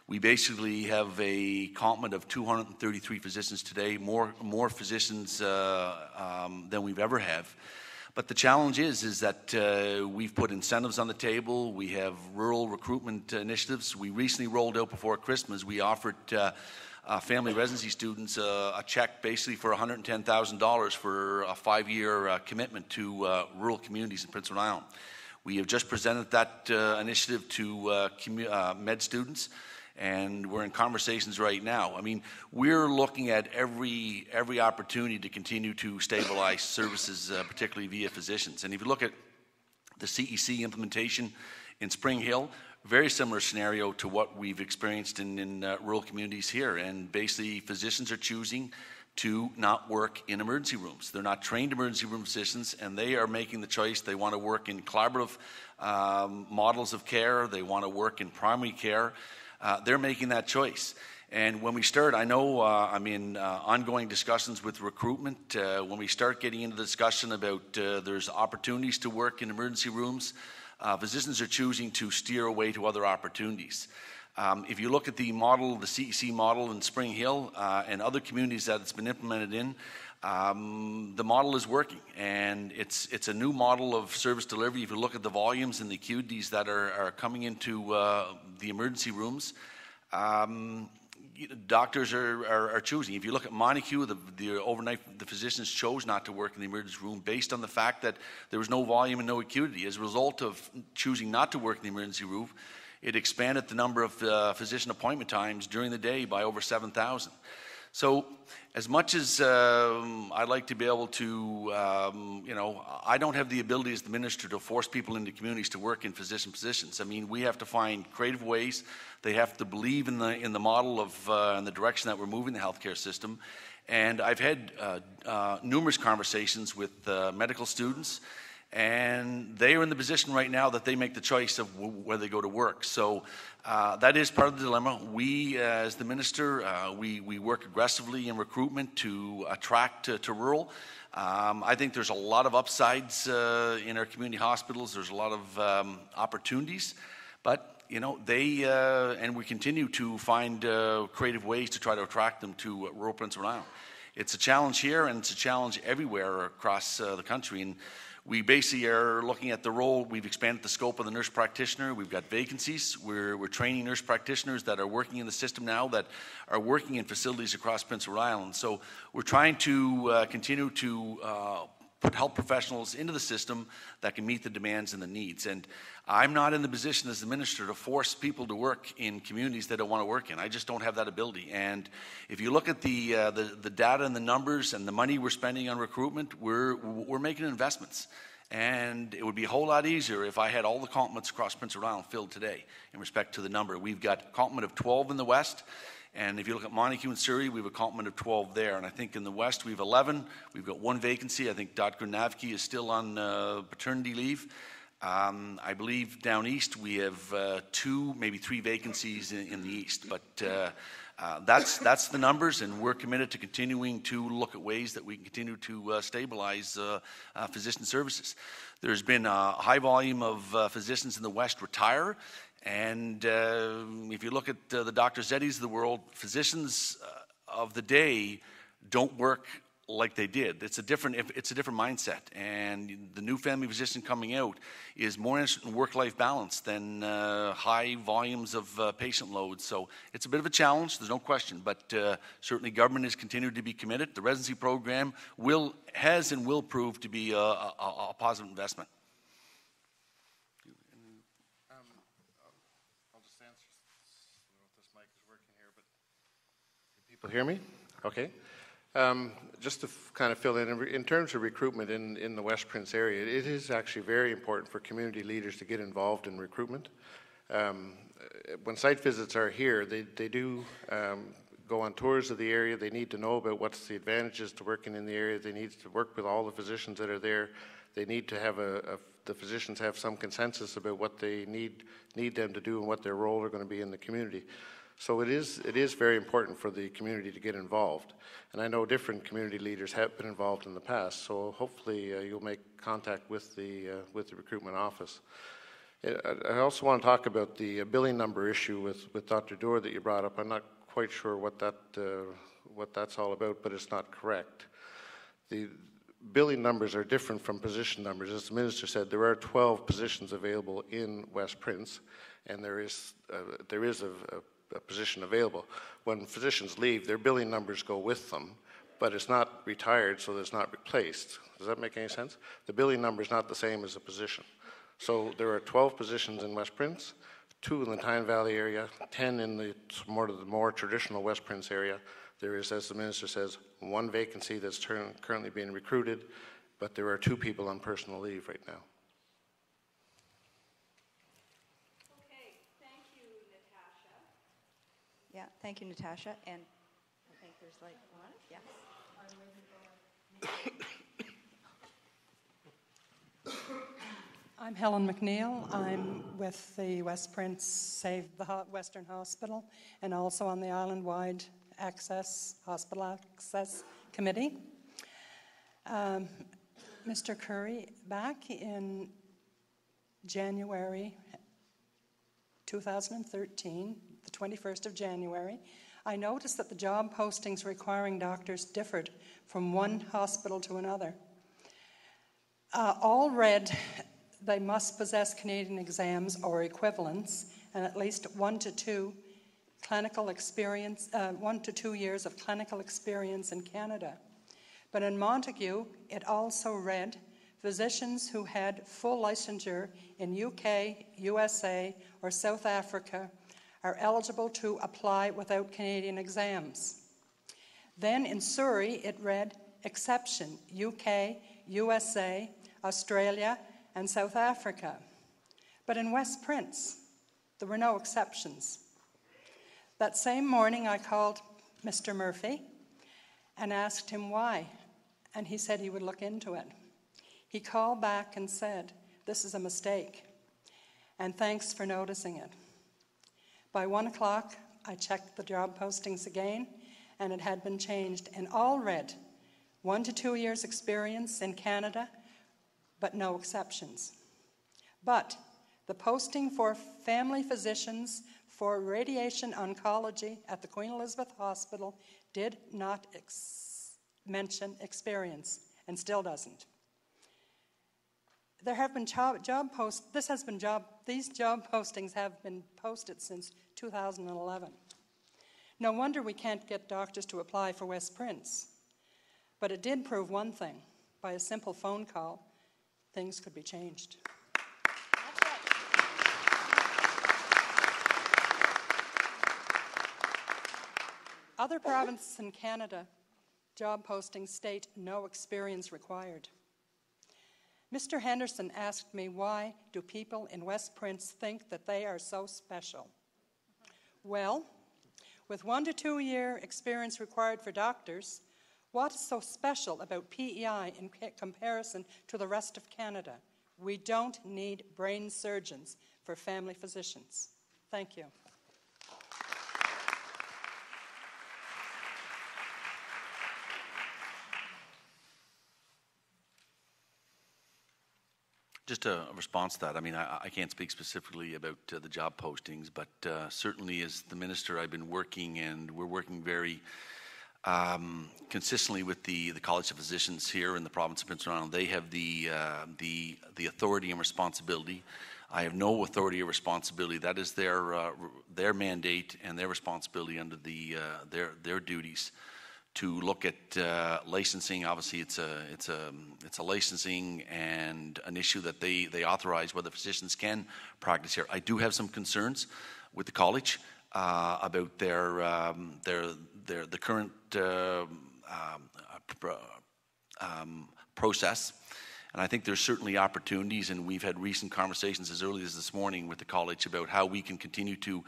We basically have a complement of 233 physicians today, more, more physicians uh, um, than we've ever have. But the challenge is, is that uh, we've put incentives on the table. We have rural recruitment initiatives. We recently rolled out before Christmas. We offered uh, family residency students uh, a check basically for $110,000 for a five year uh, commitment to uh, rural communities in Prince Edward Island. We have just presented that uh, initiative to uh, commu- med students. And we're in conversations right now. I mean, we're looking at every every opportunity to continue to stabilize services, particularly via physicians. And if you look at the CEC implementation in Springhill, very similar scenario to what we've experienced in, in uh, rural communities here. And basically, physicians are choosing to not work in emergency rooms. They're not trained emergency room physicians, and they are making the choice. They want to work in collaborative um, models of care, they want to work in primary care. Uh, they're making that choice. And when we start, I know uh, I'm in uh, ongoing discussions with recruitment. Uh, when we start getting into the discussion about uh, there's opportunities to work in emergency rooms, uh, physicians are choosing to steer away to other opportunities. Um, if you look at the model, the CEC model in Springhill uh, and other communities that it's been implemented in, um, the model is working, and it's it's a new model of service delivery. If you look at the volumes and the acuities that are, are coming into uh, the emergency rooms, um, doctors are, are, are, choosing. If you look at Montague, the, the overnight, the physicians chose not to work in the emergency room based on the fact that there was no volume and no acuity. As a result of choosing not to work in the emergency room, it expanded the number of uh, physician appointment times during the day by over 7,000. So, as much as um, I'd like to be able to, um, you know, I don't have the ability as the minister to force people into communities to work in physician positions. I mean, we have to find creative ways. They have to believe in the in the model of uh, and the direction that we're moving the healthcare system. And I've had uh, uh, numerous conversations with uh, medical students and they are in the position right now that they make the choice of where they go to work. So uh, that is part of the dilemma. We, uh, as the minister, uh, we, we work aggressively in recruitment to attract to, to rural. Um, I think there's a lot of upsides uh, in our community hospitals. There's a lot of um, opportunities, but you know they uh, and we continue to find uh, creative ways to try to attract them to rural Prince Edward Island. It's a challenge here, and it's a challenge everywhere across the country. And we basically are looking at the role. We've expanded the scope of the nurse practitioner. We've got vacancies. We're, we're training nurse practitioners that are working in the system now that are working in facilities across Prince Edward Island. So we're trying to uh, continue to uh, put health professionals into the system that can meet the demands and the needs. And I'm not in the position as the minister to force people to work in communities they don't want to work in. I just don't have that ability. And if you look at the, uh, the, the, data and the numbers and the money we're spending on recruitment, we're, we're making investments. And it would be a whole lot easier if I had all the complements across Prince Edward Island filled today in respect to the number. We've got complement of 12 in the west. And if you look at Montague and Souris, we have a complement of 12 there. And I think in the West, we have 11. We've got one vacancy. I think Dr. Navki is still on uh, paternity leave. Um, I believe down east, we have uh, two, maybe three vacancies in, in the east. But uh, uh that's, that's the numbers, and we're committed to continuing to look at ways that we can continue to uh, stabilize uh, physician services. There's been a high volume of physicians in the West retire, and uh, if you look at uh, the Dr. Zettys of the world, physicians uh, of the day don't work like they did. It's a different it's a different mindset, and the new family physician coming out is more interested in work-life balance than uh, high volumes of uh, patient loads. So it's a bit of a challenge. There's no question, but uh, certainly government has continued to be committed. The residency program will has and will prove to be a, a, a positive investment. People hear me? Okay. Um, just to f- kind of fill in, in, terms of recruitment in, in the West Prince area, it is actually very important for community leaders to get involved in recruitment. Um, when site visits are here, they, they do um, go on tours of the area. They need to know about what's the advantages to working in the area. They need to work with all the physicians that are there. They need to have a, a the physicians have some consensus about what they need need them to do and what their role are going to be in the community. So it is, it is very important for the community to get involved. And I know different community leaders have been involved in the past, so hopefully uh, you'll make contact with the, uh, with the recruitment office. I also want to talk about the uh, billing number issue with, with Dr. Doerr that you brought up. I'm not quite sure what, that, uh, what that's all about, but it's not correct. The billing numbers are different from position numbers. As the minister said, there are 12 positions available in West Prince, and there is, uh, there is a, a a position available. When physicians leave, their billing numbers go with them, but it's not retired, so it's not replaced. Does that make any sense? The billing number is not the same as a position. So there are 12 positions in West Prince, two in the Tyne Valley area, 10 in the more the more traditional West Prince area. There is, as the minister says, one vacancy that's turn, currently being recruited, but there are two people on personal leave right now. Yeah, thank you, Natasha. And I think there's like one, yes. I'm Helen McNeil. I'm with the West Prince Save the Western Hospital and also on the Island Wide Access Hospital Access Committee. Um, Mr. Currie, back in January 2013, the 21st of January, I noticed that the job postings requiring doctors differed from one hospital to another. Uh, all read they must possess Canadian exams or equivalents and at least one to two clinical experience, uh, one to two years of clinical experience in Canada. But in Montague, it also read physicians who had full licensure in UK, USA, or South Africa are eligible to apply without Canadian exams. Then in Souris, it read exception UK, USA, Australia, and South Africa. But in West Prince, there were no exceptions. That same morning, I called Mr. Murphy and asked him why, and he said he would look into it. He called back and said, This is a mistake, and thanks for noticing it. By one o'clock, I checked the job postings again, and it had been changed, and all read one to two years' experience in Canada, but no exceptions. But the posting for family physicians for radiation oncology at the Queen Elizabeth Hospital did not ex- mention experience and still doesn't. There have been job, job posts, this has been job, these job postings have been posted since 2011. No wonder we can't get doctors to apply for West Prince. But it did prove one thing by a simple phone call, things could be changed. Other provinces in Canada, job postings state no experience required. Mr. Henderson asked me why do people in West Prince think that they are so special? Well, with one to two year experience required for doctors, what is so special about PEI in comparison to the rest of Canada? We don't need brain surgeons for family physicians. Thank you. Just a response to that. I mean, I, I can't speak specifically about uh, the job postings, but uh, certainly as the minister, I've been working, and we're working very um, consistently with the, the College of Physicians here in the province of Prince They have the, uh, the, the authority and responsibility. I have no authority or responsibility. That is their, uh, their mandate and their responsibility under the, uh, their, their duties to look at uh, licensing. Obviously, it's a it's a it's a licensing and an issue that they they authorize whether physicians can practice here. I do have some concerns with the college uh, about their um, their their the current uh, um, um, process. And I think there's certainly opportunities, and we've had recent conversations as early as this morning with the college about how we can continue to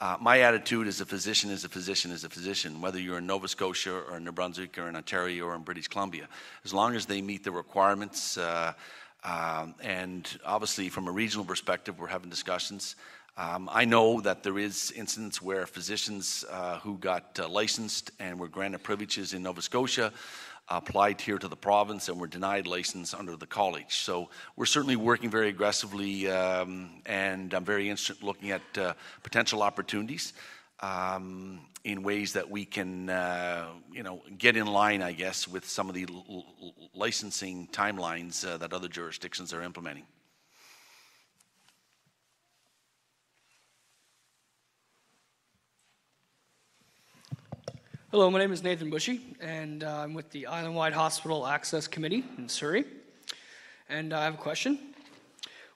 uh, my attitude as a physician is a physician is a physician, whether you're in Nova Scotia or in New Brunswick or in Ontario or in British Columbia. As long as they meet the requirements, uh, um, and obviously from a regional perspective, we're having discussions. Um, I know that there is instances where physicians uh, who got uh, licensed and were granted privileges in Nova Scotia applied here to the province and were denied license under the college. So we're certainly working very aggressively, um, and I'm very interested in looking at uh, potential opportunities um, in ways that we can, uh, you know, get in line, I guess, with some of the l- l- licensing timelines uh, that other jurisdictions are implementing. Hello, my name is Nathan Bushy, and uh, I'm with the Island Wide Hospital Access Committee in Souris. And I have a question.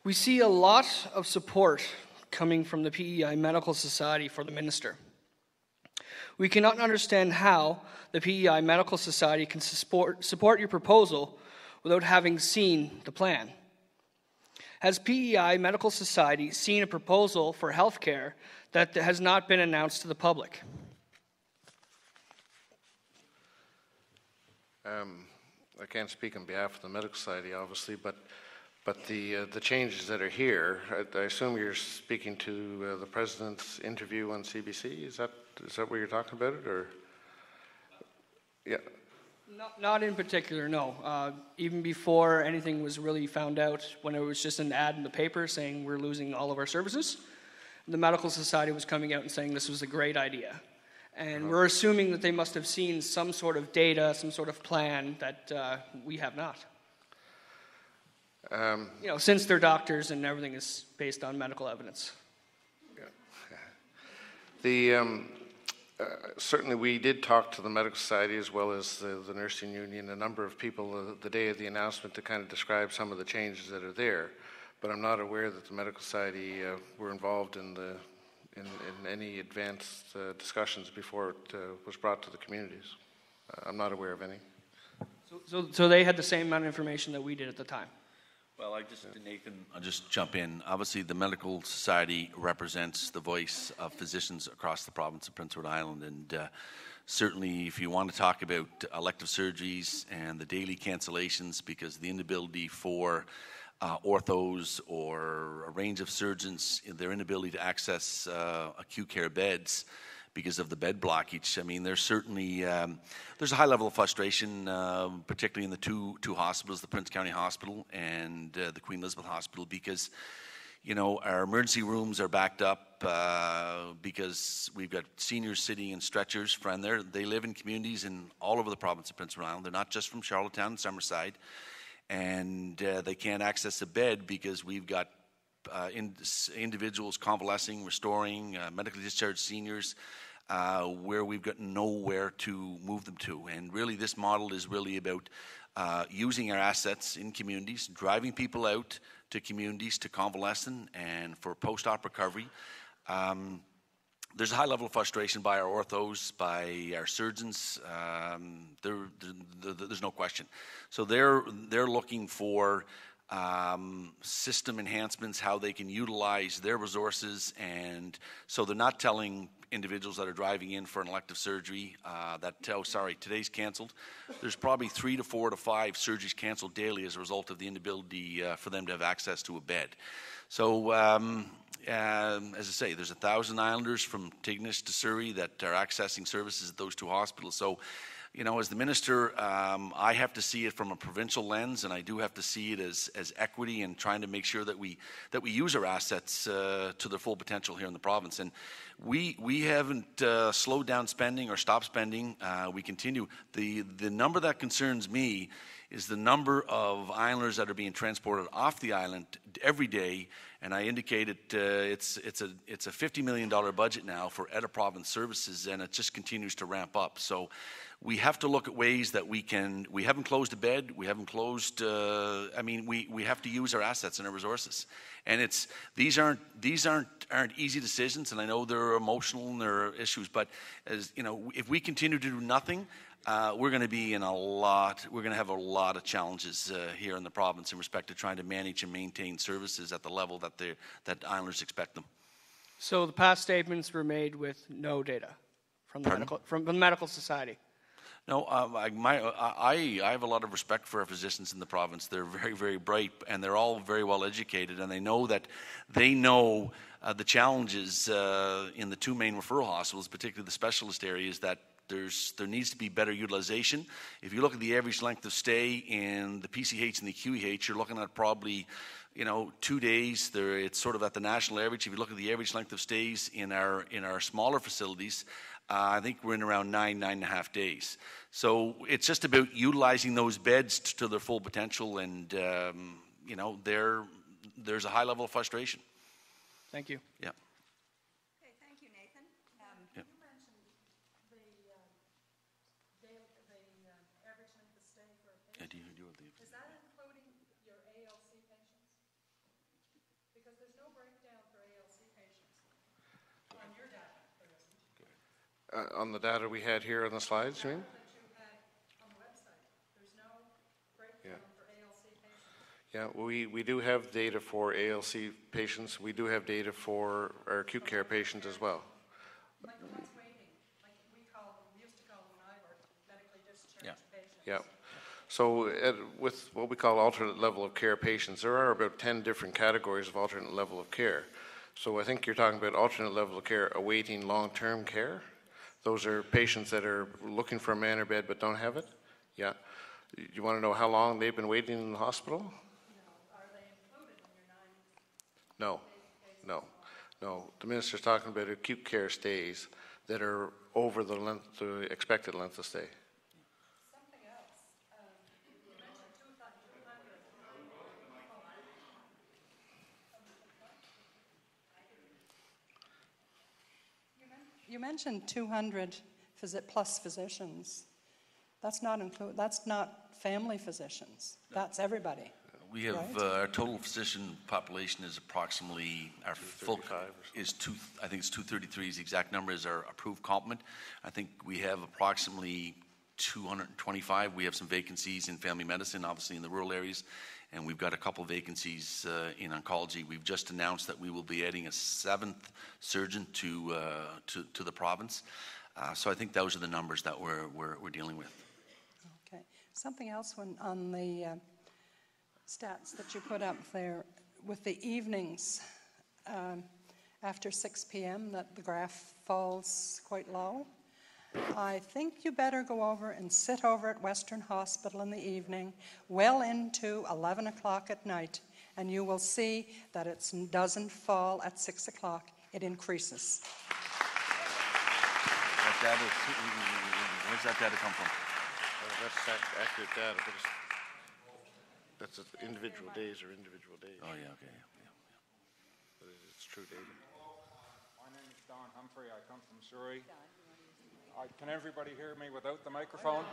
We see a lot of support coming from the PEI Medical Society for the minister. We cannot understand how the PEI Medical Society can support, support your proposal without having seen the plan. Has PEI Medical Society seen a proposal for health care that has not been announced to the public? Um, I can't speak on behalf of the medical society, obviously, but but the uh, the changes that are here, I, I assume you're speaking to uh, the president's interview on CBC. Is that is that what you're talking about, it, or yeah? Not, not in particular, no. Uh, even before anything was really found out, when it was just an ad in the paper saying we're losing all of our services, the medical society was coming out and saying this was a great idea. And we're assuming that they must have seen some sort of data, some sort of plan that uh, we have not. Um, you know, since they're doctors and everything is based on medical evidence. Yeah. The, um, uh, certainly, we did talk to the medical society as well as the, the nursing union, a number of people uh, the day of the announcement to kind of describe some of the changes that are there. But I'm not aware that the medical society uh, were involved in the in, in any advanced uh, discussions before it uh, was brought to the communities. Uh, I'm not aware of any. So, so, so they had the same amount of information that we did at the time. Well, I just, Nathan, I'll just jump in. Obviously, the Medical Society represents the voice of physicians across the province of Prince Edward Island. And uh, certainly, if you want to talk about elective surgeries and the daily cancellations because of the inability for uh, orthos or a range of surgeons, their inability to access uh, acute care beds, because of the bed blockage. I mean, there's certainly um, there's a high level of frustration, uh, particularly in the two two hospitals, the Prince County Hospital and uh, the Queen Elizabeth Hospital, because you know our emergency rooms are backed up uh, because we've got seniors sitting in stretchers. Friend, there they live in communities in all over the province of Prince Edward Island. They're not just from Charlottetown and Summerside, and uh, they can't access a bed because we've got uh, in, individuals convalescing, restoring, uh, medically discharged seniors uh, where we've got nowhere to move them to. And really, this model is really about uh, using our assets in communities, driving people out to communities to convalescent and for post op recovery. Um, there's a high level of frustration by our orthos, by our surgeons. Um, there, there, there's no question. So they're they're looking for um, system enhancements, how they can utilize their resources, and so they're not telling individuals that are driving in for an elective surgery uh, that, oh, sorry, today's canceled. There's probably three to four to five surgeries canceled daily as a result of the inability uh, for them to have access to a bed. So, um, um, as I say, there's a thousand islanders from Tignish to Souris that are accessing services at those two hospitals. So, you know, as the minister, um, I have to see it from a provincial lens, and I do have to see it as, as equity and trying to make sure that we that we use our assets uh, to their full potential here in the province. And we we haven't uh, slowed down spending or stopped spending. Uh, we continue. the The number that concerns me is the number of islanders that are being transported off the island every day. And I indicated uh, it's it's a it's a fifty million dollar budget now for Edda Province services, and it just continues to ramp up. So we have to look at ways that we can we haven't closed a bed we haven't closed uh, i mean we, we have to use our assets and our resources and it's these aren't these aren't aren't easy decisions and i know they're emotional and there are issues but as you know if we continue to do nothing uh, we're going to be in a lot we're going to have a lot of challenges uh, here in the province in respect to trying to manage and maintain services at the level that that islanders expect them. So the past statements were made with no data from the medical from the medical society? No, um, I, my, I, I have a lot of respect for our physicians in the province. They're very, very bright, and they're all very well educated, and they know that they know uh, the challenges uh, in the two main referral hospitals, particularly the specialist areas, that there's, there needs to be better utilization. If you look at the average length of stay in the PCH and the QEH, you're looking at probably you know, two days. There, it's sort of at the national average. If you look at the average length of stays in our in our smaller facilities, uh, I think we're in around nine, nine and a half days. So it's just about utilizing those beds t- to their full potential, and um, you know, there, there's a high level of frustration. Thank you. Yeah. Okay, thank you, Nathan. Um, Yep. You mentioned the, um, daily, the um, average length of stay for a Yeah, patient. do you- do you- Is that including your ALC patients? Because there's no breakdown for ALC patients on your data, there isn't. Uh, on the data we had here on the slides, you mean? That you had on the website, there's no breakdown for ALC patients. Yeah, we, we do have data for ALC patients. We do have data for our acute care patients as well. Like the ones waiting, like we call them, we used to call them when I worked, medically discharged patients. Yeah. So at, with what we call alternate level of care patients, there are about 10 different categories of alternate level of care. So I think you're talking about alternate level of care awaiting long-term care. Those are patients that are looking for a manor bed but don't have it? Yeah. You want to know how long they've been waiting in the hospital? Are they included in your nine? No, no, no. The minister's talking about acute care stays that are over the length, the expected length of stay. Something else, um, you mentioned two thou- two hundred. You mentioned 200 phys- plus physicians. That's not include, that's not family physicians. That's everybody. We have, Right. uh, our total physician population is approximately, our full, is two, I think it's 233 is the exact number, is our approved complement. I think we have approximately 225. We have some vacancies in family medicine, obviously in the rural areas, and we've got a couple vacancies uh, in oncology. We've just announced that we will be adding a seventh surgeon to, uh, to, to the province. Uh, So I think those are the numbers that we're, we're, we're dealing with. Okay. Something else when, on the uh, stats that you put up there with the evenings um, after 6 p.m., that the graph falls quite low. I think you better go over and sit over at Western Hospital in the evening, well into 11 o'clock at night, and you will see that it doesn't fall at 6 o'clock, it increases. That data, where's that data come from? That's accurate data, but it's, that's individual days or individual days, Oh, yeah, okay, yeah, yeah. but it's true data. My name is Don Humphrey. I come from Souris. I- Can everybody hear me without the microphone?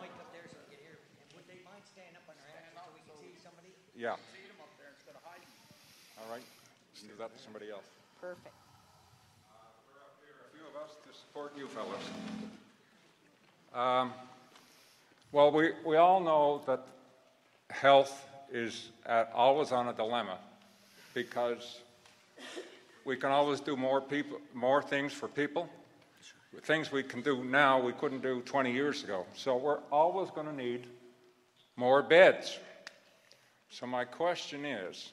mic up there so we can hear. And would they mind standing up on their head so we can see? Yeah. Them up there instead of hiding. All right. Do that to somebody else. Perfect. A few of us to support you fellows. Um, Well, we, we all know that health is at, always on a dilemma because we can always do more people, more things for people. Things we can do now, we couldn't do 20 years ago. So we're always going to need more beds. So my question is,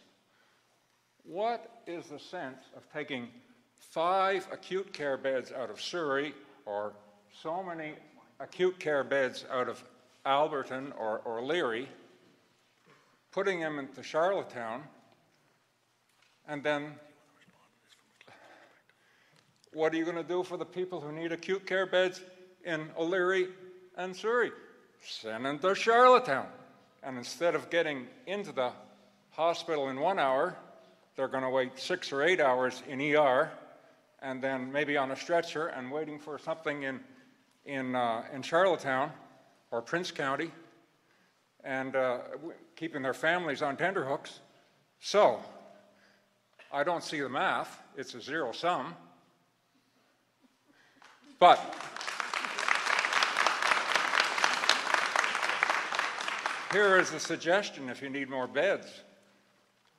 what is the sense of taking five acute care beds out of Souris or so many acute care beds out of Alberton or, or Leary, putting them into Charlottetown, and then what are you going to do for the people who need acute care beds in O'Leary and Souris? Send them to Charlottetown. And instead of getting into the hospital in one hour, they're going to wait six or eight hours in ER and then maybe on a stretcher and waiting for something in, in, uh, in Charlottetown or Prince County and uh, keeping their families on tenterhooks. So, I don't see the math. It's a zero sum. But here is a suggestion if you need more beds.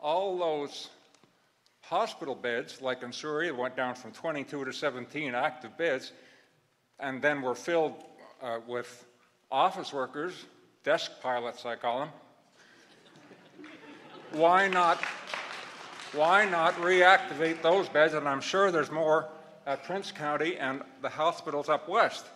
All those hospital beds, like in it went down from 22 to 17 active beds, and then were filled uh, with office workers, desk pilots, I call them. Why not? Why not reactivate those beds? And I'm sure there's more at Prince County and the hospitals up west.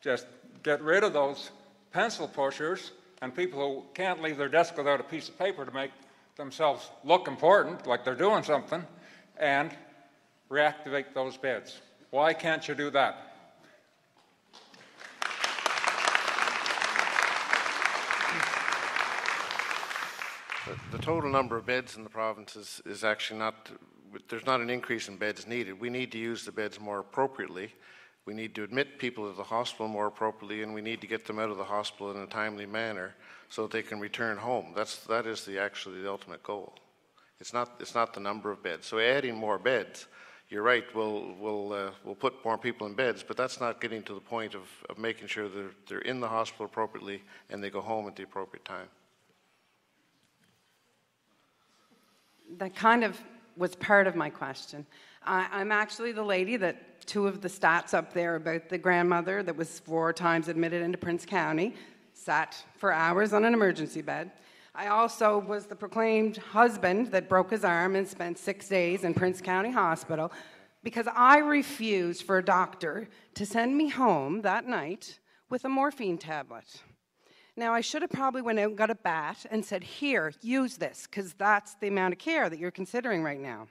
Just get rid of those pencil pushers and people who can't leave their desk without a piece of paper to make themselves look important, like they're doing something, and reactivate those beds. Why can't you do that? The- total number of beds in the province is, is actually not, there's not an increase in beds needed. We need to use the beds more appropriately. We need to admit people to the hospital more appropriately, and we need to get them out of the hospital in a timely manner so that they can return home. That's, that is the, actually the ultimate goal. It's not, it's not the number of beds. So adding more beds, you're right, we'll, we'll, uh, we'll put more people in beds, but that's not getting to the point of, of making sure they're, they're in the hospital appropriately and they go home at the appropriate time. That kind of was part of my question. I, I'm actually the lady that two of the stats up there about the grandmother that was four times admitted into Prince County, sat for hours on an emergency bed. I also was the proclaimed husband that broke his arm and spent six days in Prince County Hospital because I refused for a doctor to send me home that night with a morphine tablet. Now, I should have probably went out and got a bat and said, Here, use this, because that's the amount of care that you're considering right now.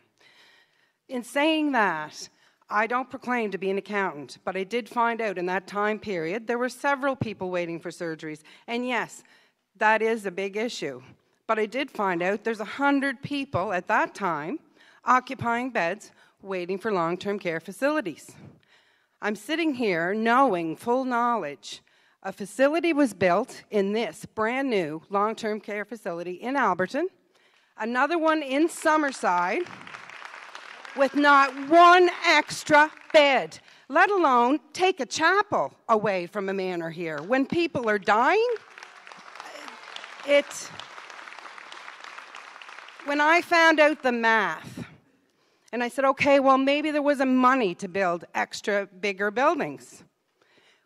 In saying that, I don't proclaim to be an accountant, but I did find out in that time period there were several people waiting for surgeries. And yes, that is a big issue. But I did find out there's 100 people at that time occupying beds waiting for long term care facilities. I'm sitting here knowing full knowledge. A facility was built in this brand new long term care facility in Alberton, another one in Summerside, with not one extra bed, let alone take a chapel away from a manor here. When people are dying, it. When I found out the math, and I said, okay, well, maybe there was a money to build extra bigger buildings.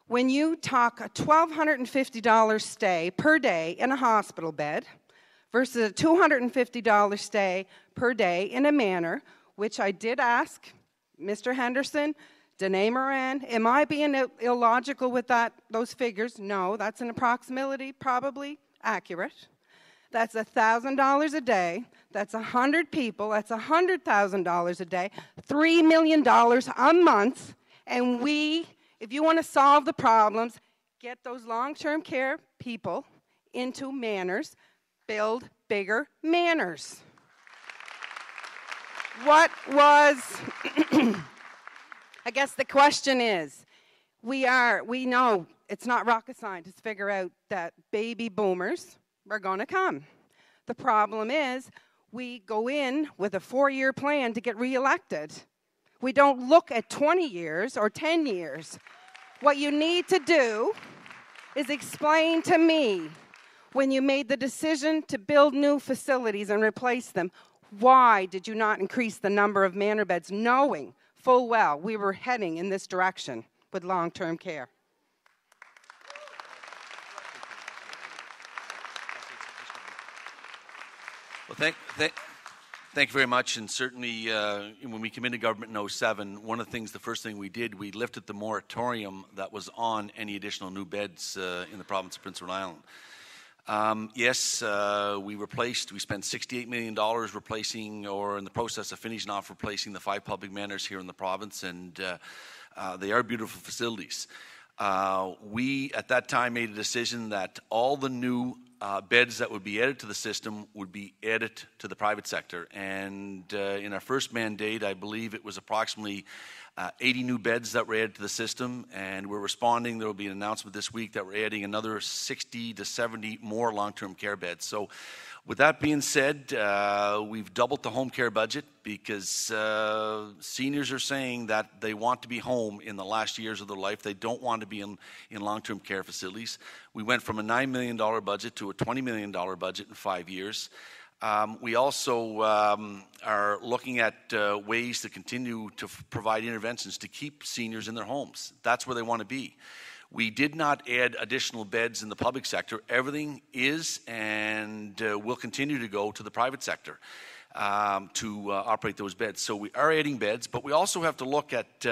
When you talk a $1,250 stay per day in a hospital bed versus a $250 stay per day in a manor, which I did ask Mr. Henderson, Danae Moran, am I being illogical with that, those figures? No, that's an approximately, probably accurate. That's $1,000 a day. That's 100 people. That's $100,000 a day. $3 million a month. And we, if you want to solve the problems, get those long term care people into manors, build bigger manors. What was, *clears throat* I guess the question is, we are, we know it's not rocket science to figure out that baby boomers are going to come. The problem is, we go in with a four year plan to get reelected. We don't look at 20 years or 10 years. What you need to do is explain to me when you made the decision to build new facilities and replace them, why did you not increase the number of manor beds, knowing full well we were heading in this direction with long term care? Well, thank, thank, thank you very much. And certainly, uh, when we came into government in 07, one of the things, the first thing we did, we lifted the moratorium that was on any additional new beds uh, in the province of Prince Edward Island. Um, yes, uh, we replaced, we spent $68 million replacing, or in the process of finishing off replacing the five public manors here in the province, and uh, uh, they are beautiful facilities. Uh, we, at that time, made a decision that all the new uh, beds that would be added to the system would be added to the private sector. And uh, in our first mandate, I believe it was approximately uh, 80 new beds that were added to the system. And we're responding. There will be an announcement this week that we're adding another 60 to 70 more long term care beds. So with that being said, uh, we've doubled the home care budget because uh, seniors are saying that they want to be home in the last years of their life. They don't want to be in, in long term care facilities. We went from a $9 million budget to a $20 million budget in five years. Um, we also um, are looking at uh, ways to continue to provide interventions to keep seniors in their homes. That's where they want to be. We did not add additional beds in the public sector. Everything is and uh, will continue to go to the private sector um, to uh, operate those beds. So we are adding beds, but we also have to look at.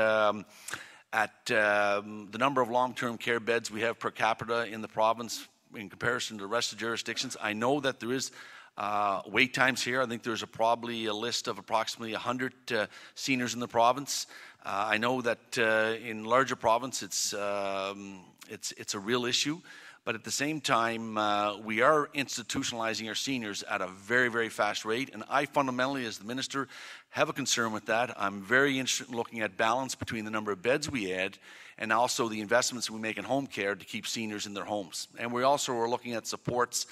At the number of long term care beds we have per capita in the province in comparison to the rest of jurisdictions. I know that there is uh, wait times here. I think there's a, probably a list of approximately 100 uh, seniors in the province. Uh, I know that uh, in larger province, it's, um, it's, it's a real issue. But at the same time, uh, we are institutionalizing our seniors at a very, very fast rate. And I fundamentally, as the minister, have a concern with that. I'm very interested in looking at balance between the number of beds we add and also the investments we make in home care to keep seniors in their homes. And we also are looking at supports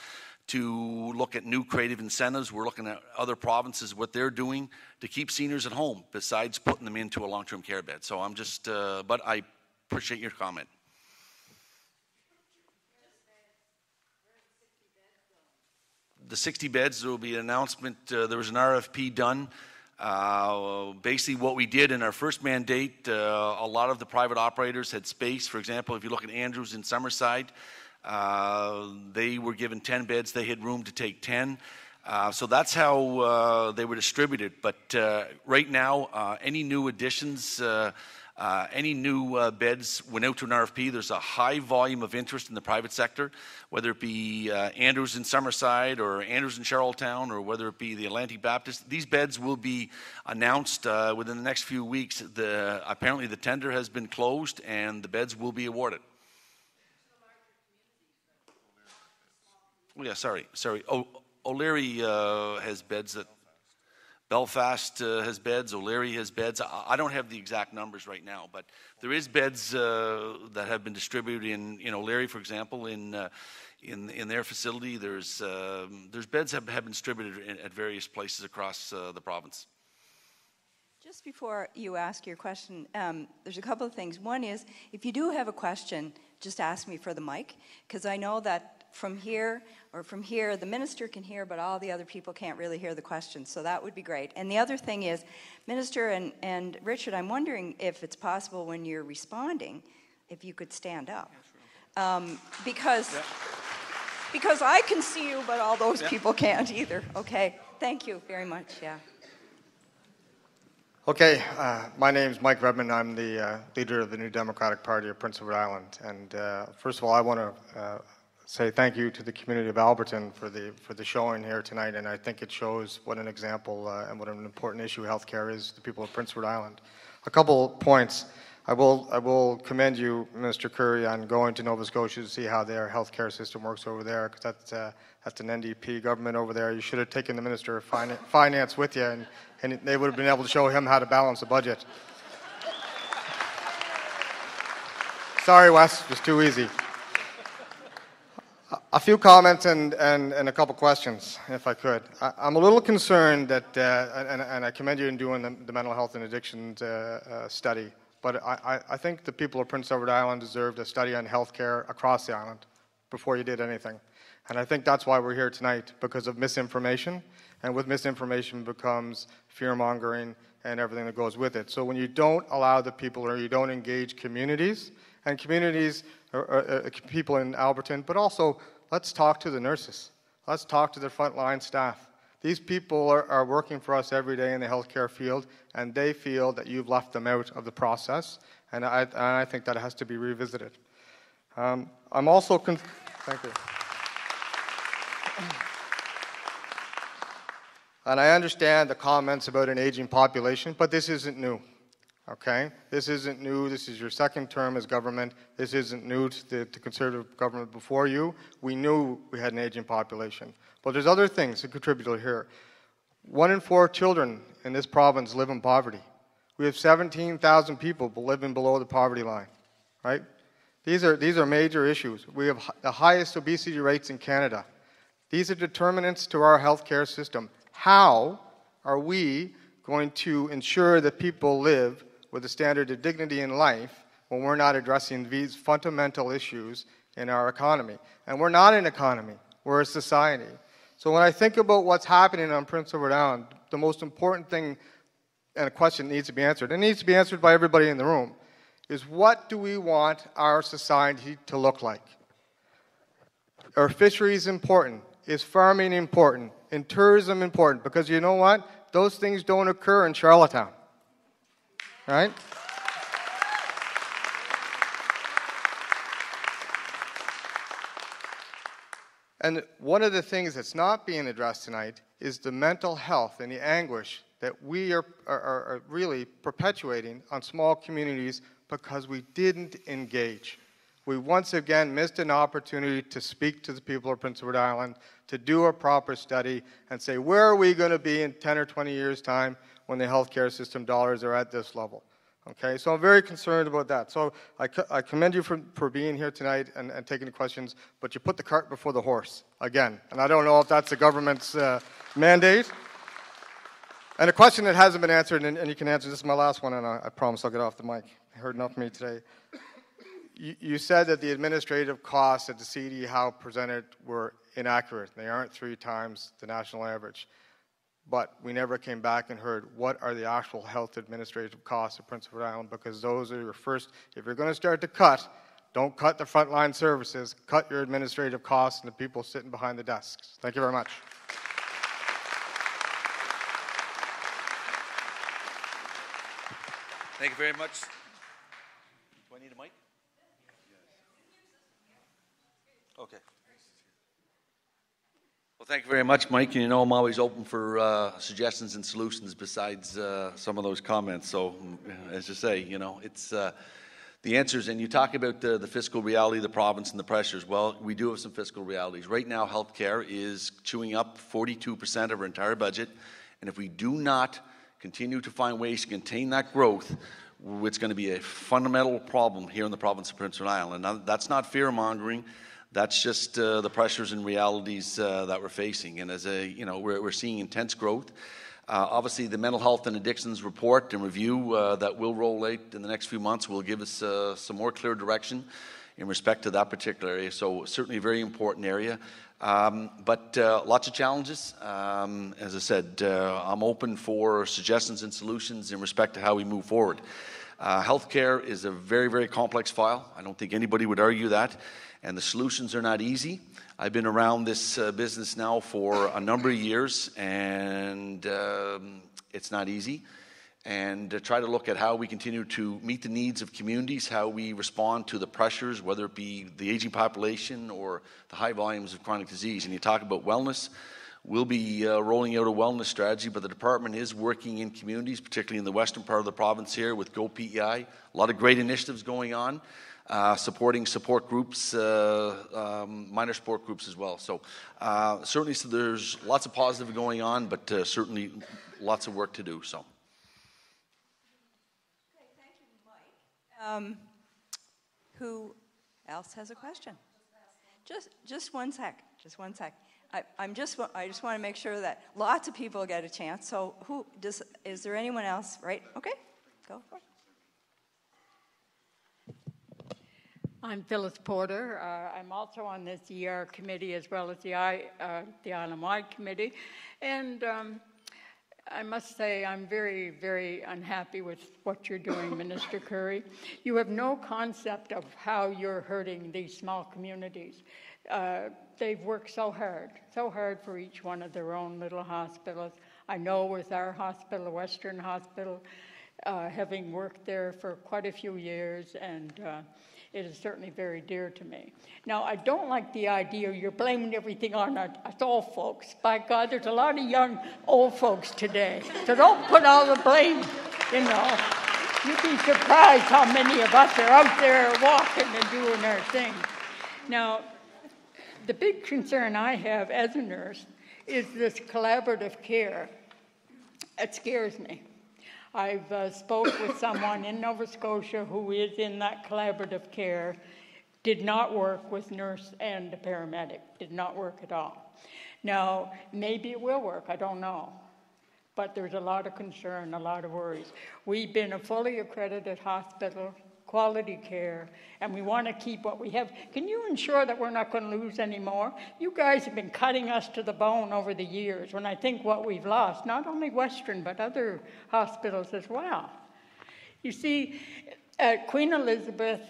to look at new creative incentives. We're looking at other provinces, what they're doing to keep seniors at home, besides putting them into a long term care bed. So I'm just, uh, but I appreciate your comment. The 60 beds, there will be an announcement. Uh, there was an RFP done. Uh, basically, what we did in our first mandate, uh, a lot of the private operators had space. For example, if you look at Andrews in Summerside, uh, they were given 10 beds, they had room to take 10. Uh, so that's how uh, they were distributed. But uh, right now, uh, any new additions, uh, any new beds went out to an RFP. There's a high volume of interest in the private sector, whether it be Andrews in Summerside or Andrews in Charlottetown or whether it be the Atlantic Baptist. These beds will be announced within the next few weeks. The, apparently, the tender has been closed and the beds will be awarded. Oh, yeah, sorry, sorry. Oh, O'Leary uh, has beds that. Belfast uh, has beds, O'Leary has beds. I, I don't have the exact numbers right now, but there is beds uh, that have been distributed in, in O'Leary, for example, in, uh, in, in their facility. There's, um, there's beds have, have been distributed in, at various places across uh, the province. Just before you ask your question, um, there's a couple of things. One is, if you do have a question, just ask me for the mic, because I know that from here or from here, the minister can hear, but all the other people can't really hear the question. So that would be great. And the other thing is, Minister and, and Richard, I'm wondering if it's possible when you're responding, if you could stand up. Um, because, because I can see you, but all those people can't either. Okay. Thank you very much. Yeah. Okay, uh, my name is Mike Redmond. I'm the uh, leader of the New Democratic Party of Prince Edward Island. And uh, first of all, I want to uh, say thank you to the community of Alberton for the for the showing here tonight. And I think it shows what an example uh, and what an important issue healthcare is to the people of Prince Edward Island. A couple points. I will I will commend you, Mr. Currie, on going to Nova Scotia to see how their healthcare system works over there, because that's uh, that's an NDP government over there. You should have taken the Minister of Finance with you, and, and they would have been able to show him how to balance a budget. Sorry, Wes, just too easy. A few comments and, and, and a couple questions, if I could. I, am a little concerned that, uh, and, and, I commend you in doing the, the mental health and addiction uh, uh, study. But I, I think the people of Prince Edward Island deserved a study on healthcare across the island before you did anything. And I think that's why we're here tonight, because of misinformation. And with misinformation becomes fear mongering and everything that goes with it. So when you don't allow the people or you don't engage communities, and communities, or, or, uh, people in Alberton, but also let's talk to the nurses. Let's talk to the frontline staff. These people are, are, working for us every day in the healthcare field, and they feel that you've left them out of the process, and I, and I think that has to be revisited. Um, I'm also con- thank you. And I understand the comments about an aging population, but this isn't new. Okay? This isn't new. This is your second term as government. This isn't new to the, the Conservative government before you. We knew we had an aging population. But there's other things that contribute here. One in four children in this province live in poverty. We have 17,000 people living below the poverty line, right? These are, these are major issues. We have the highest obesity rates in Canada. These are determinants to our healthcare system. How are we going to ensure that people live with a standard of dignity in life when we're not addressing these fundamental issues in our economy? And we're not an economy, we're a society. So when I think about what's happening on Prince Edward Island, the most important thing and a question needs to be answered, it needs to be answered by everybody in the room, is what do we want our society to look like? Are fisheries important? Is farming important? And tourism important? Because you know what? Those things don't occur in Charlottetown. Right? And one of the things that's not being addressed tonight is the mental health and the anguish that we are, are, are, really perpetuating on small communities because we didn't engage. We once again missed an opportunity to speak to the people of Prince Edward Island, to do a proper study, and say, where are we going to be in 10 or 20 years' time when the healthcare system dollars are at this level? Okay, so I'm very concerned about that. So I, I commend you for, for being here tonight and, and taking the questions, but you put the cart before the horse again. And I don't know if that's the government's uh, mandate. And a question that hasn't been answered, and, and, you can answer this is my last one, and I, I promise I'll get off the mic. I heard enough from me today. You, you said that the administrative costs that the CD Howe presented were inaccurate. They aren't three times the national average but we never came back and heard what are the actual health administrative costs of Prince Edward Island because those are your first, if you're going to start to cut, don't cut the frontline services, cut your administrative costs and the people sitting behind the desks. Thank you very much. Thank you very much. Do I need a mic? Okay. Well, thank you very much, Mike. And you know I'm always open for uh, suggestions and solutions besides uh, some of those comments. So, as you say, you know, it's uh, the answers. And you talk about the, the fiscal reality of the province and the pressures. Well, we do have some fiscal realities. Right now, healthcare is chewing up 42% of our entire budget And if we do not continue to find ways to contain that growth, it's going to be a fundamental problem here in the province of Prince Edward Island. And that's not fear mongering. That's just uh, the pressures and realities uh, that we're facing. And as a, you know, we're, we're seeing intense growth. Uh, obviously, the mental health and addictions report and review uh, that will roll out in the next few months will give us uh, some more clear direction in respect to that particular area. So, certainly a very important area. Um, but uh, lots of challenges. Um, as I said, I'm open for suggestions and solutions in respect to how we move forward. Healthcare is a very, very complex file. I don't think anybody would argue that. And the solutions are not easy. I've been around this uh, business now for a number of years, and um, it's not easy. And uh, try to look at how we continue to meet the needs of communities, how we respond to the pressures, whether it be the aging population or the high volumes of chronic disease. And you talk about wellness. We'll be uh, rolling out a wellness strategy, but the department is working in communities, particularly in the western part of the province here with Go PEI. A lot of great initiatives going on uh, supporting support groups, uh, um, minor support groups as well. So uh, certainly so there's lots of positive going on, but uh, certainly lots of work to do. So. Okay, thank you, Mike. Um, who else has a question? Just, just one sec. Just one sec. I, I'm just, I just want to make sure that lots of people get a chance. So, who does? Is there anyone else? Right? Okay, go for it. I'm Phyllis Porter. Uh, I'm also on this ER committee as well as the, I, uh, the Island-wide committee. And um, I must say I'm very, very unhappy with what you're doing, *laughs* Minister Currie. You have no concept of how you're hurting these small communities. Uh, they've worked so hard, so hard for each one of their own little hospitals. I know with our hospital, Western Hospital, uh, having worked there for quite a few years and uh, it is certainly very dear to me. Now, I don't like the idea you're blaming everything on us old folks. By God, there's a lot of young old folks today. So don't put all the blame, you know. You'd be surprised how many of us are out there walking and doing our thing. Now, the big concern I have as a nurse is this collaborative care. It scares me. I've uh, spoke with someone in Nova Scotia who is in that collaborative care, did not work with nurse and a paramedic, did not work at all. Now, maybe it will work, I don't know. But there's a lot of concern, a lot of worries. We've been a fully accredited hospital quality care, and we want to keep what we have. Can you ensure that we're not going to lose any more? You guys have been cutting us to the bone over the years when I think what we've lost, not only Western, but other hospitals as well. You see, at Queen Elizabeth,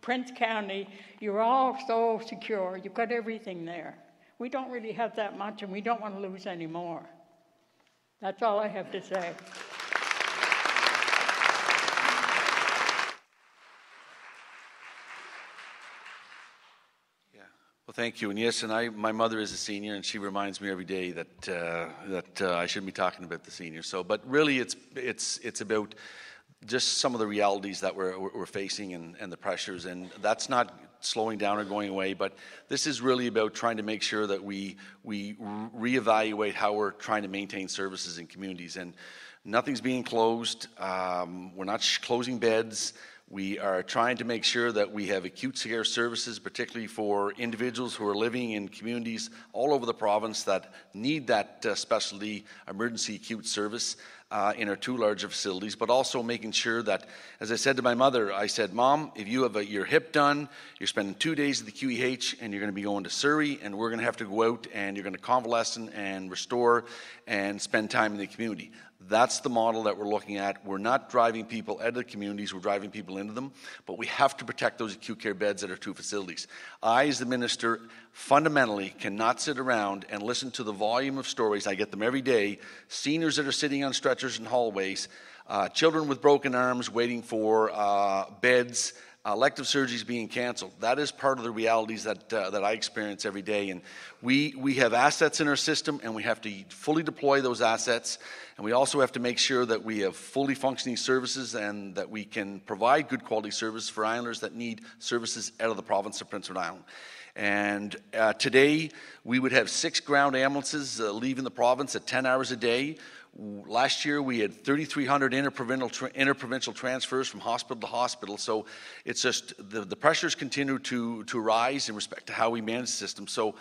Prince County, you're all so secure. You've got everything there. We don't really have that much, and we don't want to lose any more. That's all I have to say. Well, thank you. And yes, and I, my mother is a senior, and she reminds me every day that uh, that uh, I shouldn't be talking about the seniors. So, but really, it's it's it's about just some of the realities that we're we're facing and, and the pressures, and that's not slowing down or going away. But this is really about trying to make sure that we we reevaluate how we're trying to maintain services in communities, and nothing's being closed. Um, we're not closing beds. We are trying to make sure that we have acute care services, particularly for individuals who are living in communities all over the province that need that uh, specialty emergency acute service uh, in our two larger facilities, but also making sure that, as I said to my mother, I said, Mom, if you have a, your hip done, you're spending two days at the QEH and you're going to be going to Souris, and we're going to have to go out and you're going to convalesce and restore and spend time in the community. That's the model that we're looking at. We're not driving people out of the communities, we're driving people into them, but we have to protect those acute care beds at our two facilities. I, as the minister, fundamentally cannot sit around and listen to the volume of stories. I get them every day seniors that are sitting on stretchers in hallways, uh, children with broken arms waiting for uh, beds elective surgeries being canceled. That is part of the realities that, uh, that I experience every day. And we, we have assets in our system, and we have to fully deploy those assets. And we also have to make sure that we have fully functioning services and that we can provide good quality service for islanders that need services out of the province of Prince Edward Island. And uh, today, we would have six ground ambulances uh, leaving the province at 10 hours a day Last year, we had 3,300 interprovincial, tra- interprovincial transfers from hospital to hospital. So it's just the, the pressures continue to, to rise in respect to how we manage the system. So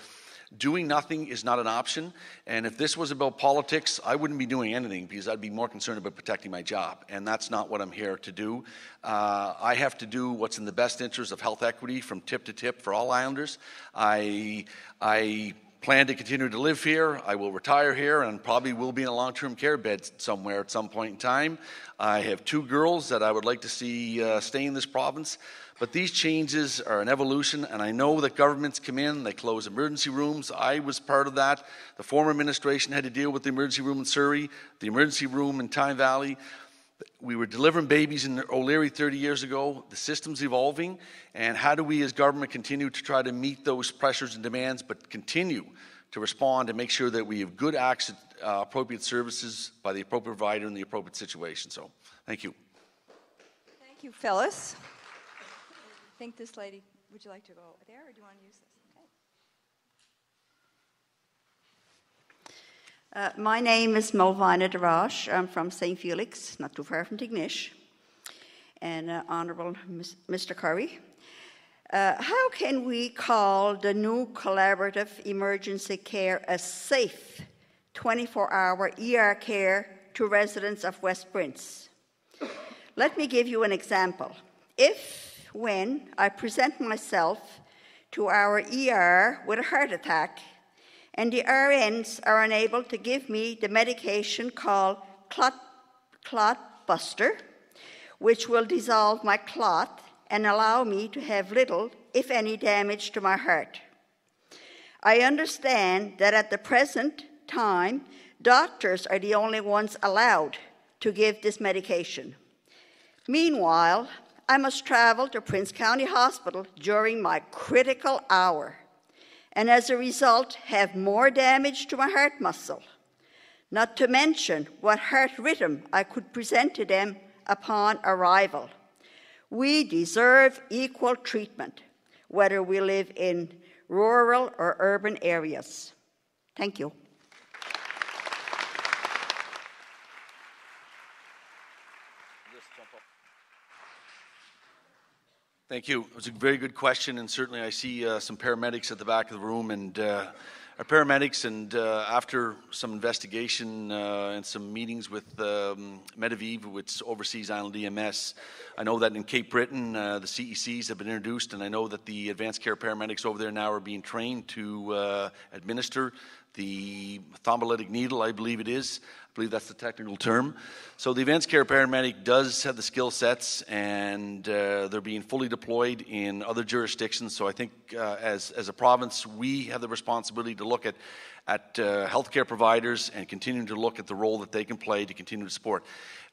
doing nothing is not an option. And if this was about politics, I wouldn't be doing anything because I'd be more concerned about protecting my job. And that's not what I'm here to do. Uh, I have to do what's in the best interest of health equity from tip to tip for all Islanders. I, I plan to continue to live here. I will retire here and probably will be in a long term care bed somewhere at some point in time. I have two girls that I would like to see uh, stay in this province. But these changes are an evolution, and I know that governments come in, they close emergency rooms. I was part of that. The former administration had to deal with the emergency room in Souris, the emergency room in Tyne Valley. We were delivering babies in O'Leary 30 years ago. The system's evolving, and how do we as government continue to try to meet those pressures and demands, but continue to respond and make sure that we have good access, uh, appropriate services by the appropriate provider in the appropriate situation? So, thank you. Thank you, Phyllis. Think this lady, would you like to go there or do you want to use this? Okay. Uh, my name is Mulvina Darash. I'm from St. Felix, not too far from Tignish. And uh, Honourable Mr. Currie, uh, how can we call the new collaborative emergency care a safe 24 hour ER care to residents of West Prince? Let me give you an example. If when I present myself to our ER with a heart attack, and the RNs are unable to give me the medication called clot, clot buster, which will dissolve my clot and allow me to have little, if any, damage to my heart. I understand that at the present time, doctors are the only ones allowed to give this medication. Meanwhile, I must travel to Prince County Hospital during my critical hour, and as a result, have more damage to my heart muscle. Not to mention what heart rhythm I could present to them upon arrival. We deserve equal treatment, whether we live in rural or urban areas. Thank you. Thank you. It was a very good question, and certainly I see uh, some paramedics at the back of the room, and uh, our paramedics, and uh, after some investigation uh, and some meetings with um, Medavie, which oversees Island EMS, I know that in Cape Breton, uh, the CECs have been introduced, and I know that the advanced care paramedics over there now are being trained to uh, administer the thrombolytic needle, I believe it is. I believe that's the technical term. So the advanced care paramedic does have the skill sets, and uh, they're being fully deployed in other jurisdictions. So I think uh, as, as a province, we have the responsibility to look at, at uh, healthcare providers and continue to look at the role that they can play to continue to support.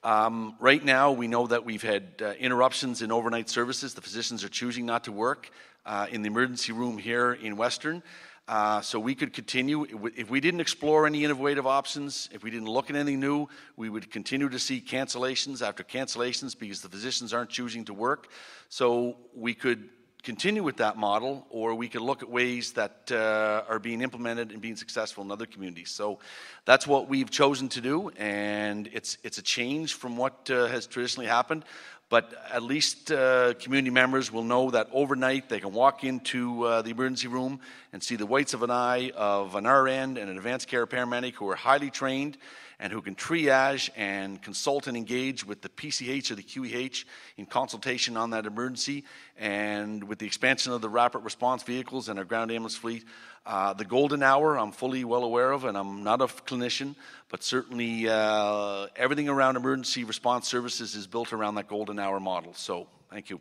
Um, right now, we know that we've had uh, interruptions in overnight services. The physicians are choosing not to work uh, in the emergency room here in Western. Uh, so we could continue. If we didn't explore any innovative options, if we didn't look at anything new, we would continue to see cancellations after cancellations because the physicians aren't choosing to work. So we could continue with that model, or we could look at ways that uh, are being implemented and being successful in other communities. So that's what we've chosen to do, and it's it's a change from what uh, has traditionally happened but at least uh, community members will know that overnight they can walk into uh, the emergency room and see the whites of an eye of an RN and an advanced care paramedic who are highly trained and who can triage and consult and engage with the PCH or the QEH in consultation on that emergency. And with the expansion of the rapid response vehicles and our ground ambulance fleet, uh, the golden hour I'm fully well aware of, and I'm not a clinician, but certainly uh, everything around emergency response services is built around that golden hour model. So thank you.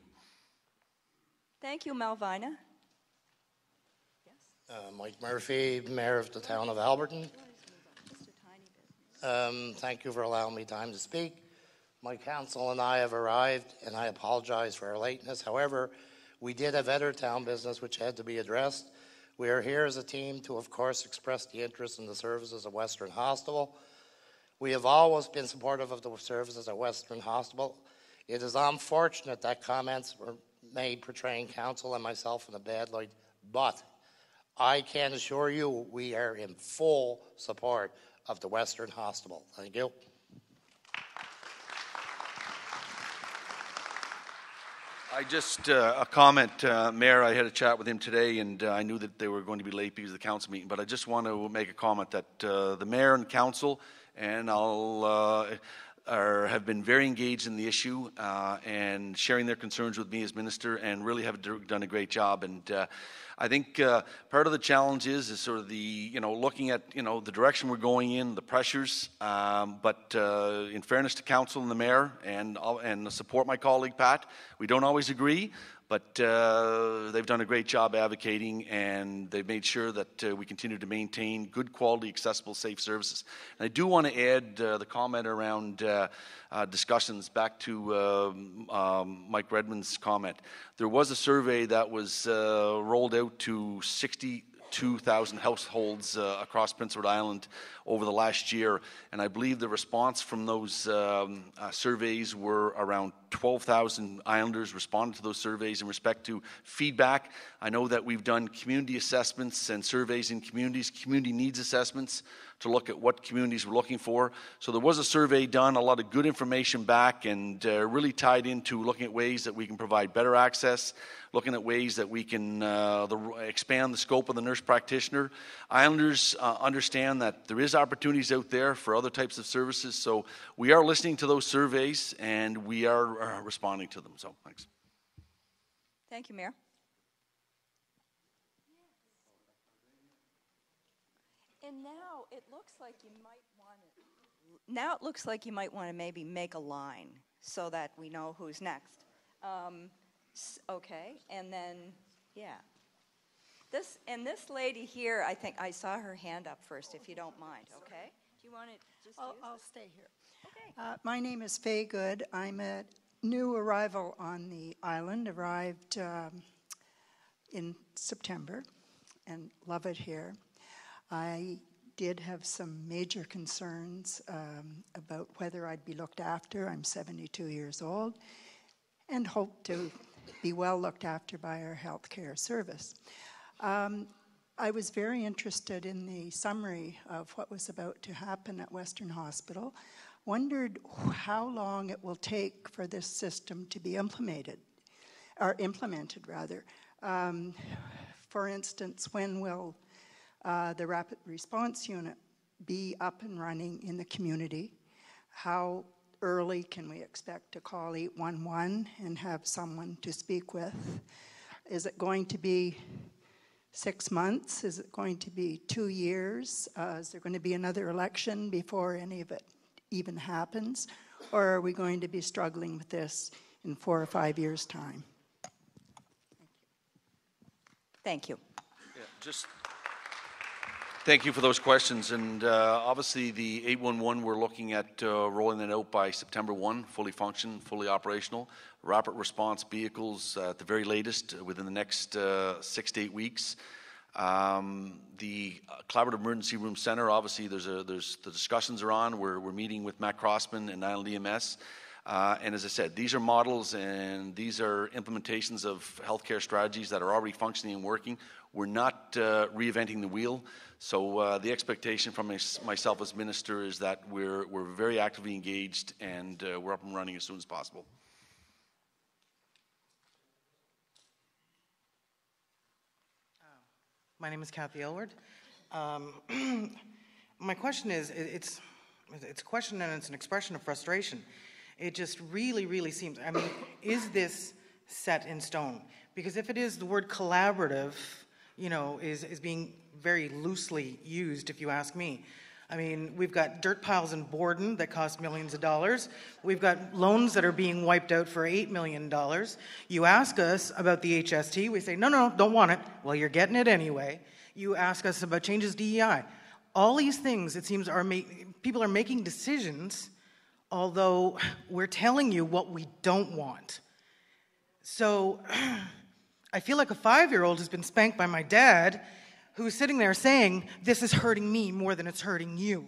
Thank you, Malvina. Uh, Mike Murphy, Mayor of the town of Alberton. Um, thank you for allowing me time to speak. My council and I have arrived, and I apologize for our lateness. However, we did have other town business which had to be addressed. We are here as a team to, of course, express the interest in the services of Western Hospital. We have always been supportive of the services at Western Hospital. It is unfortunate that comments were made portraying council and myself in a bad light, but I can assure you we are in full support of the Western Hospital. Thank you. I just, uh, a comment, uh, Mayor, I had a chat with him today, and uh, I knew that they were going to be late because of the council meeting, but I just want to make a comment that uh, the mayor and council, and I'll, uh, are, have been very engaged in the issue uh, and sharing their concerns with me as minister, and really have done a great job. And I think uh, part of the challenge is is sort of the you know looking at you know the direction we're going in, the pressures. Um, but uh, in fairness to council and the mayor, and and support my colleague Pat, we don't always agree. But uh, they've done a great job advocating, and they've made sure that uh, we continue to maintain good quality, accessible, safe services. And I do want to add uh, the comment around uh, uh, discussions back to um, um, Mike Redmond's comment. There was a survey that was rolled out to 62,000 households uh, across Prince Edward Island over the last year, and I believe the response from those um, uh, surveys were around 12,000 islanders responded to those surveys in respect to feedback. I know that we've done community assessments and surveys in communities, community needs assessments to look at what communities were looking for. So there was a survey done, a lot of good information back, and uh, really tied into looking at ways that we can provide better access, looking at ways that we can uh, the, expand the scope of the nurse practitioner. Islanders uh, understand that there is opportunities out there for other types of services, so we are listening to those surveys and we are uh, responding to them. So thanks. Thank you, Mayor. And now it looks like you might want to. Now it looks like you might want to maybe make a line so that we know who's next. Um, okay, and then yeah. This and this lady here, I think I saw her hand up first. If you don't mind, okay? Do you want to just? I'll, I'll stay here. Uh, my name is Faye Good. I'm a new arrival on the island, arrived um, in September and love it here. I did have some major concerns um, about whether I'd be looked after. I'm 72 years old and hope to be well looked after by our healthcare service. Um, I was very interested in the summary of what was about to happen at Western Hospital. Wondered how long it will take for this system to be implemented, or implemented rather. Um, for instance, when will uh, the rapid response unit be up and running in the community? How early can we expect to call 811 and have someone to speak with? Is it going to be six months? Is it going to be two years? Uh, is there going to be another election before any of it even happens? Or are we going to be struggling with this in four or five years' time? Thank you. Yeah, just thank you for those questions. And uh, obviously, the 811, we're looking at uh, rolling that out by September 1, fully function, fully operational. Rapid response vehicles uh, at the very latest uh, within the next uh, six to eight weeks. Um, the uh, Collaborative Emergency Room Center, obviously, there's a, there's the discussions are on. We're, we're meeting with Matt Crossman and Island EMS. And as I said, these are models and these are implementations of healthcare strategies that are already functioning and working. We're not reinventing the wheel. So uh, the expectation from mys- myself as minister is that we're, we're very actively engaged and uh, we're up and running as soon as possible. My name is Kathy Elward. Um, *clears throat* my question is, it- it's, it's a question and it's an expression of frustration. It just really, really seems, I mean, is this set in stone? Because if it is, the word collaborative, you know, is, is being very loosely used, if you ask me. I mean, we've got dirt piles in Borden that cost millions of dollars. We've got loans that are being wiped out for $8 million. You ask us about the HST, we say, no, no, don't want it. Well, you're getting it anyway. You ask us about changes DEI. All these things, it seems, are ma- people are making decisions, although we're telling you what we don't want. So *clears throat* I feel like a five year old has been spanked by my dad who's sitting there saying, This is hurting me more than it's hurting you.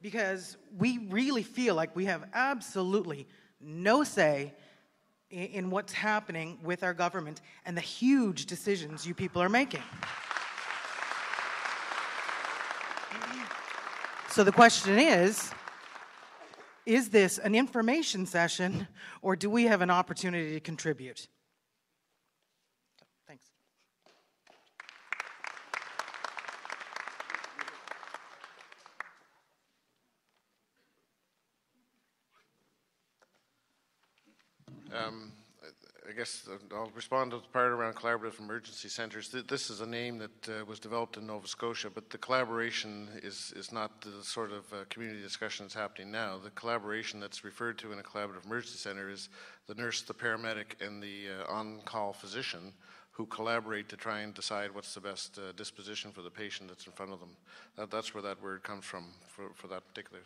Because we really feel like we have absolutely no say i- in what's happening with our government and the huge decisions you people are making. So the question is is this an information session or do we have an opportunity to contribute? Thanks. Um, I- guess I'll respond to the part around collaborative emergency centers. This is a name that uh, was developed in Nova Scotia, but the collaboration is, is not the sort of uh, community discussion that's happening now. The collaboration that's referred to in a collaborative emergency center is the nurse, the paramedic, and the uh, on-call physician who collaborate to try and decide what's the best uh, disposition for the patient that's in front of them. That, that's where that word comes from for, for that particular.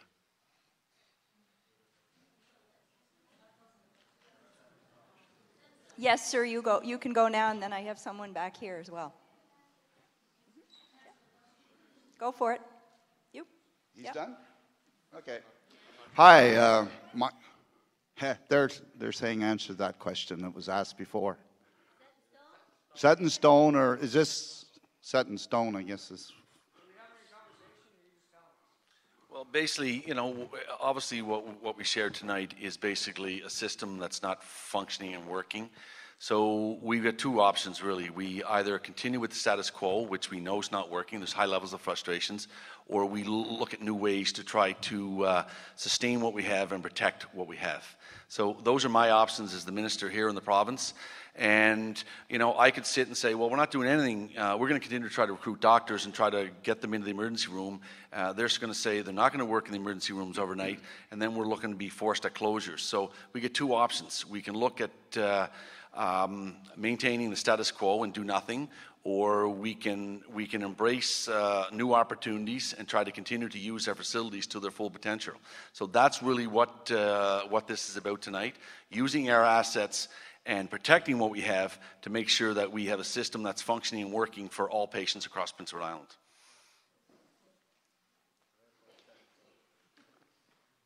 Yes, sir, you go. You can go now, and then I have someone back here as well. Go for it. You. He's Yep. done? Okay. Hi, uh, my, heh, they're, they're saying answer that question that was asked before. Set in stone, or is this set in stone, I guess is Well, basically, you know, obviously what, what we shared tonight is basically a system that's not functioning and working. So we've got two options really. We either continue with the status quo, which we know is not working, there's high levels of frustrations, or we look at new ways to try to uh, sustain what we have and protect what we have. So those are my options as the minister here in the province. And, you know, I could sit and say, well, we're not doing anything. Uh, we're going to continue to try to recruit doctors and try to get them into the emergency room. Uh, they're just going to say they're not going to work in the emergency rooms overnight. And then we're looking to be forced at closures. So we get two options. We can look at uh, um, maintaining the status quo and do nothing, or we can, we can embrace uh, new opportunities and try to continue to use our facilities to their full potential. So that's really what, uh, what this is about tonight, using our assets and protecting what we have to make sure that we have a system that's functioning and working for all patients across Prince Edward Island.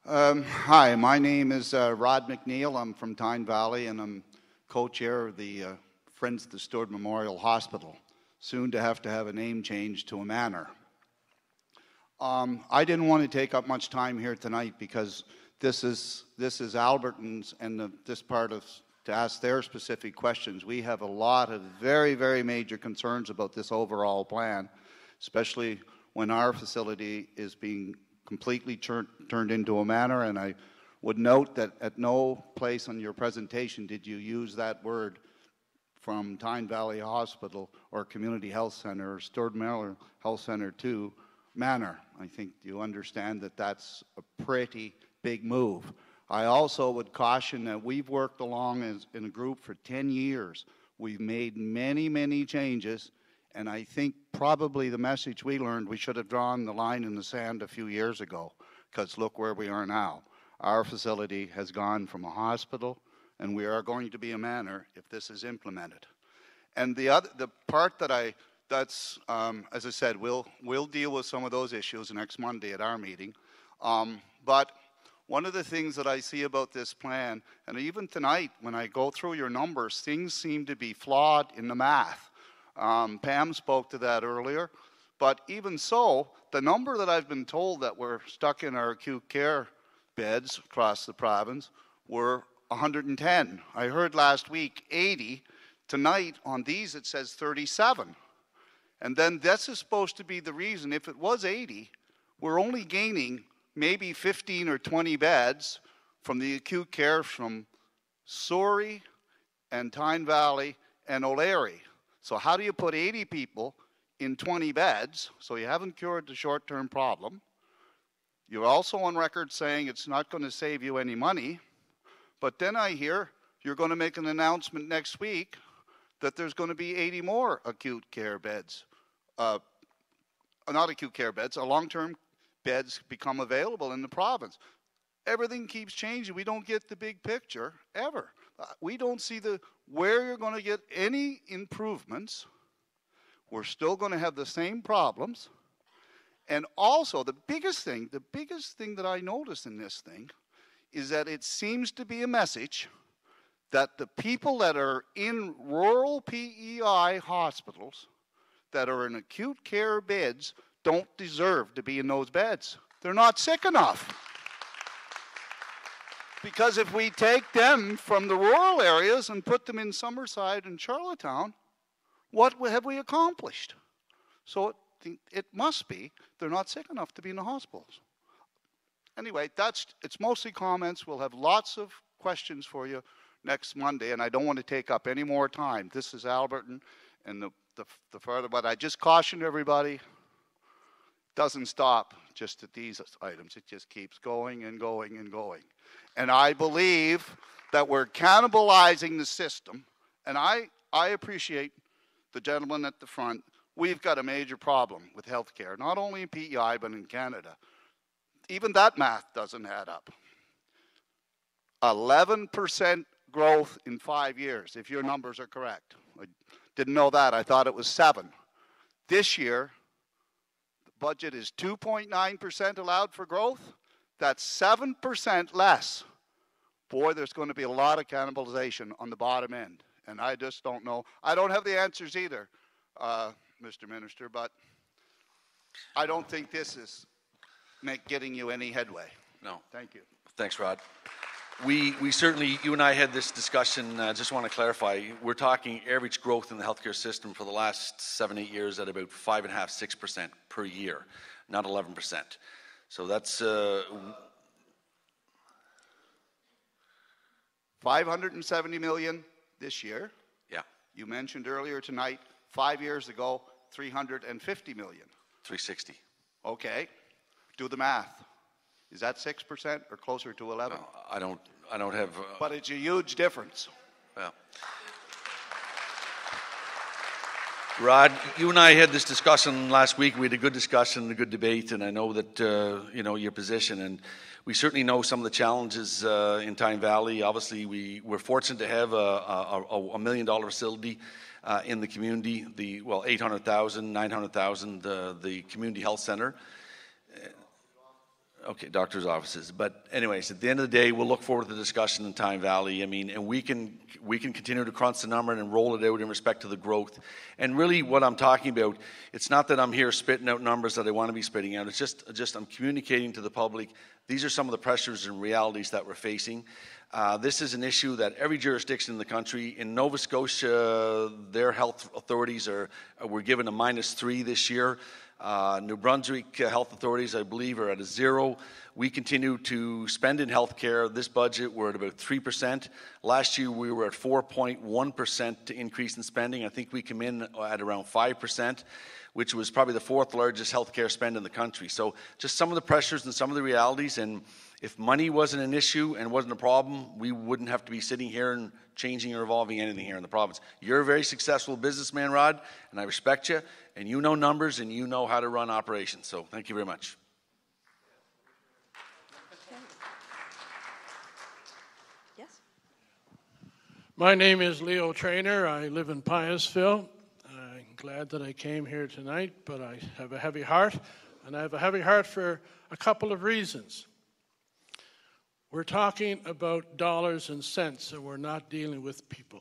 Um, hi, my name is uh, Rod McNeil. I'm from Tyne Valley, and I'm co-chair of the uh, Friends of the Stewart Memorial Hospital. Soon to have to have a name change to a manor. Um, I didn't want to take up much time here tonight because this is this is Alberton's and the, this part of to ask their specific questions. We have a lot of very very major concerns about this overall plan, especially when our facility is being completely tur- turned into a manor. And I would note that at no place on your presentation did you use that word from Tyne Valley Hospital or Community Health Center or Stewart Memorial Health Center to Manor. I think you understand that that's a pretty big move. I also would caution that we've worked along as, in a group for 10 years. We've made many, many changes, and I think probably the message we learned we should have drawn the line in the sand a few years ago, because look where we are now. Our facility has gone from a hospital, and we are going to be a manor if this is implemented. And the other, the part that I, that's, um, as I said, we'll we'll deal with some of those issues next Monday at our meeting. Um, but one of the things that I see about this plan, and even tonight when I go through your numbers, things seem to be flawed in the math. Um, Pam spoke to that earlier, but even so, the number that I've been told that we're stuck in our acute care beds across the province were 110. I heard last week 80. Tonight on these it says 37. And then this is supposed to be the reason. If it was 80, we're only gaining maybe 15 or 20 beds from the acute care from Souris and Tyne Valley and O'Leary. So, how do you put 80 people in 20 beds? So, you haven't cured the short term problem. You're also on record saying it's not going to save you any money. But then I hear you're going to make an announcement next week that there's going to be 80 more acute care beds. Uh, not acute care beds, a long term beds become available in the province. Everything keeps changing. We don't get the big picture ever. Uh, we don't see the where you're going to get any improvements. We're still going to have the same problems. And also, the biggest thing, the biggest thing that I notice in this thing is that it seems to be a message that the people that are in rural PEI hospitals that are in acute care beds don't deserve to be in those beds. They're not sick enough. Because if we take them from the rural areas and put them in Summerside and Charlottetown, what have we accomplished? So it, it must be they're not sick enough to be in the hospitals. Anyway, that's it's mostly comments. We'll have lots of questions for you next Monday, and I don't want to take up any more time. This is Alberton and the, the, the further, but I just caution everybody doesn't stop just at these items. It just keeps going and going and going. And I believe that we're cannibalizing the system. And I, I appreciate the gentleman at the front. We've got a major problem with health care, not only in PEI, but in Canada. Even that math doesn't add up. 11% growth in five years, if your numbers are correct. I didn't know that. I thought it was seven. This year, budget is 2.9% allowed for growth. That's 7% less. Boy, there's going to be a lot of cannibalization on the bottom end. And I just don't know. I don't have the answers either, uh, Mr. Minister, but I don't think this is make, getting you any headway. No. Thank you. Thanks, Rod. We, we certainly, you and I had this discussion. I uh, just want to clarify. We're talking average growth in the healthcare system for the last seven, eight years at about five and a half, six percent per year, not 11 percent. So that's uh, 570 million this year. Yeah. You mentioned earlier tonight, five years ago, 350 million. 360. Okay. Do the math. Is that 6% or closer to 11? No, I don't I don't have uh, But it's a huge difference. Yeah. Rod, you and I had this discussion last week. We had a good discussion, a good debate, and I know that uh, you know your position, and we certainly know some of the challenges uh, in Tyne Valley. Obviously, we we're fortunate to have a, a, a million dollar facility uh, in the community. The well, 800,000, 900,000, uh, the community health center. Okay, doctor's offices. But anyways, at the end of the day, we'll look forward to the discussion in Tyne Valley. I mean, and we can we can continue to crunch the number and roll it out in respect to the growth. And really, what I'm talking about, it's not that I'm here spitting out numbers that I want to be spitting out. It's just just I'm communicating to the public. These are some of the pressures and realities that we're facing. Uh, this is an issue that every jurisdiction in the country, in Nova Scotia, their health authorities are, were given a minus three this year. Uh, New Brunswick health authorities, I believe, are at a zero. We continue to spend in health care. This budget, we're at about 3%. Last year, we were at 4.1% increase in spending. I think we come in at around 5%, which was probably the fourth largest healthcare spend in the country. So, just some of the pressures and some of the realities. And if money wasn't an issue and wasn't a problem, we wouldn't have to be sitting here and changing or evolving anything here in the province. You're a very successful businessman, Rod, and I respect you and you know numbers and you know how to run operations. So thank you very much. Yes. My name is Leo Trainer. I live in Piusville. I'm glad that I came here tonight, but I have a heavy heart, and I have a heavy heart for a couple of reasons. We're talking about dollars and cents, and we're not dealing with people.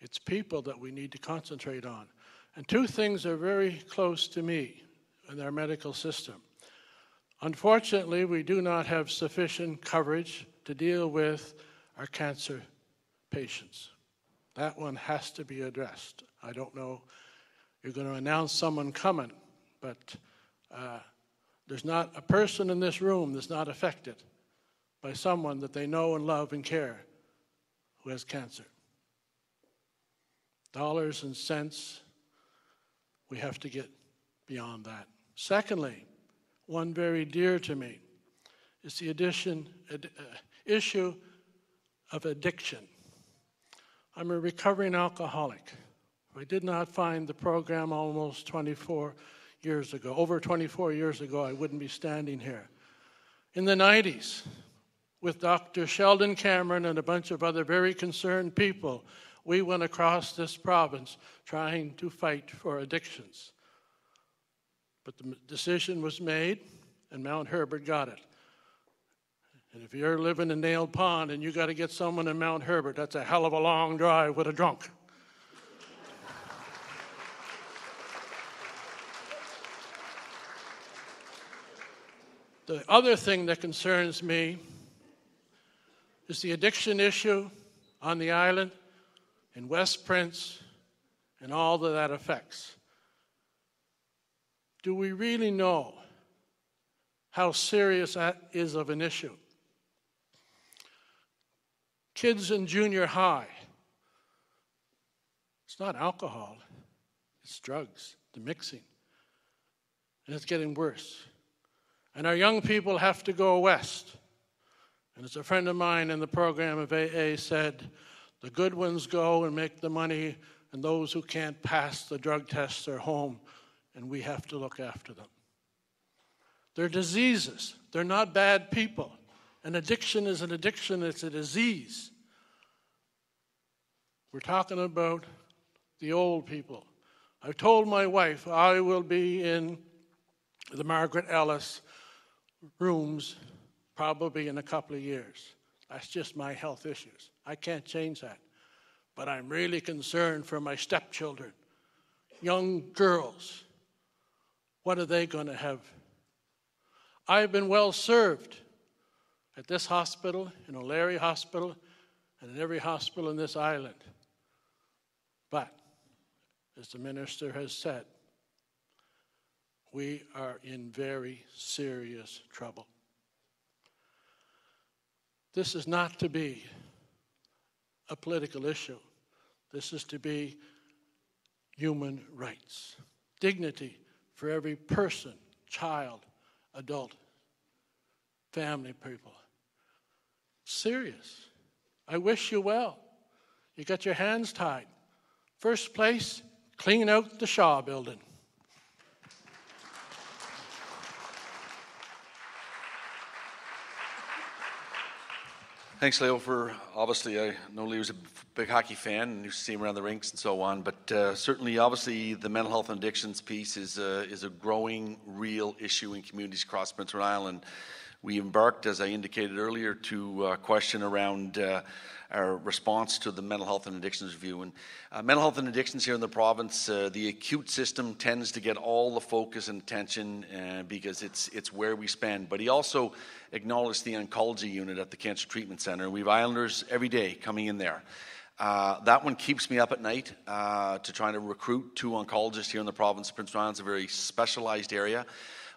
It's people that we need to concentrate on. And two things are very close to me in our medical system. Unfortunately, we do not have sufficient coverage to deal with our cancer patients. That one has to be addressed. I don't know, you're going to announce someone coming, but uh, there's not a person in this room that's not affected by someone that they know and love and care who has cancer. Dollars and cents we have to get beyond that. Secondly, one very dear to me is the addition, uh, issue of addiction. I'm a recovering alcoholic. I did not find the program almost 24 years ago. Over 24 years ago, I wouldn't be standing here. In the 90s, with Dr. Sheldon Cameron and a bunch of other very concerned people, we went across this province trying to fight for addictions. But the decision was made, and Mount Herbert got it. And if you're living in Nail Pond and you got to get someone in Mount Herbert, that's a hell of a long drive with a drunk. The other thing that concerns me is the addiction issue on the island, in West Prince, and all that that affects. Do we really know how serious that is of an issue? Kids in junior high, it's not alcohol, it's drugs, the mixing. And it's getting worse. And our young people have to go west. And as a friend of mine in the program of AA said, the good ones go and make the money, and those who can't pass the drug tests are home, and we have to look after them. They're diseases, they're not bad people. An addiction is an addiction, it's a disease. We're talking about the old people. I've told my wife I will be in the Margaret Ellis rooms probably in a couple of years. That's just my health issues. I can't change that. But I'm really concerned for my stepchildren, young girls. What are they going to have? I've been well served at this hospital, in O'Leary Hospital, and in every hospital in this island. But, as the minister has said, we are in very serious trouble. This is not to be a political issue. This is to be human rights, dignity for every person, child, adult, family people. Serious. I wish you well. You got your hands tied. First place, clean out the Shaw building. Thanks, Leo, for obviously, I know Leo's a big hockey fan and you see him around the rinks and so on, but uh, certainly, obviously, the mental health and addictions piece is, uh, is a growing, real issue in communities across Prince Edward Island. We embarked, as I indicated earlier, to a question around uh, our response to the mental health and addictions review. And uh, mental health and addictions here in the province, uh, the acute system tends to get all the focus and attention uh, because it's it's where we spend. But he also acknowledged the oncology unit at the Cancer Treatment Centre. We have islanders every day coming in there. Uh, that one keeps me up at night uh, to try to recruit two oncologists here in the province Prince. It's a very specialized area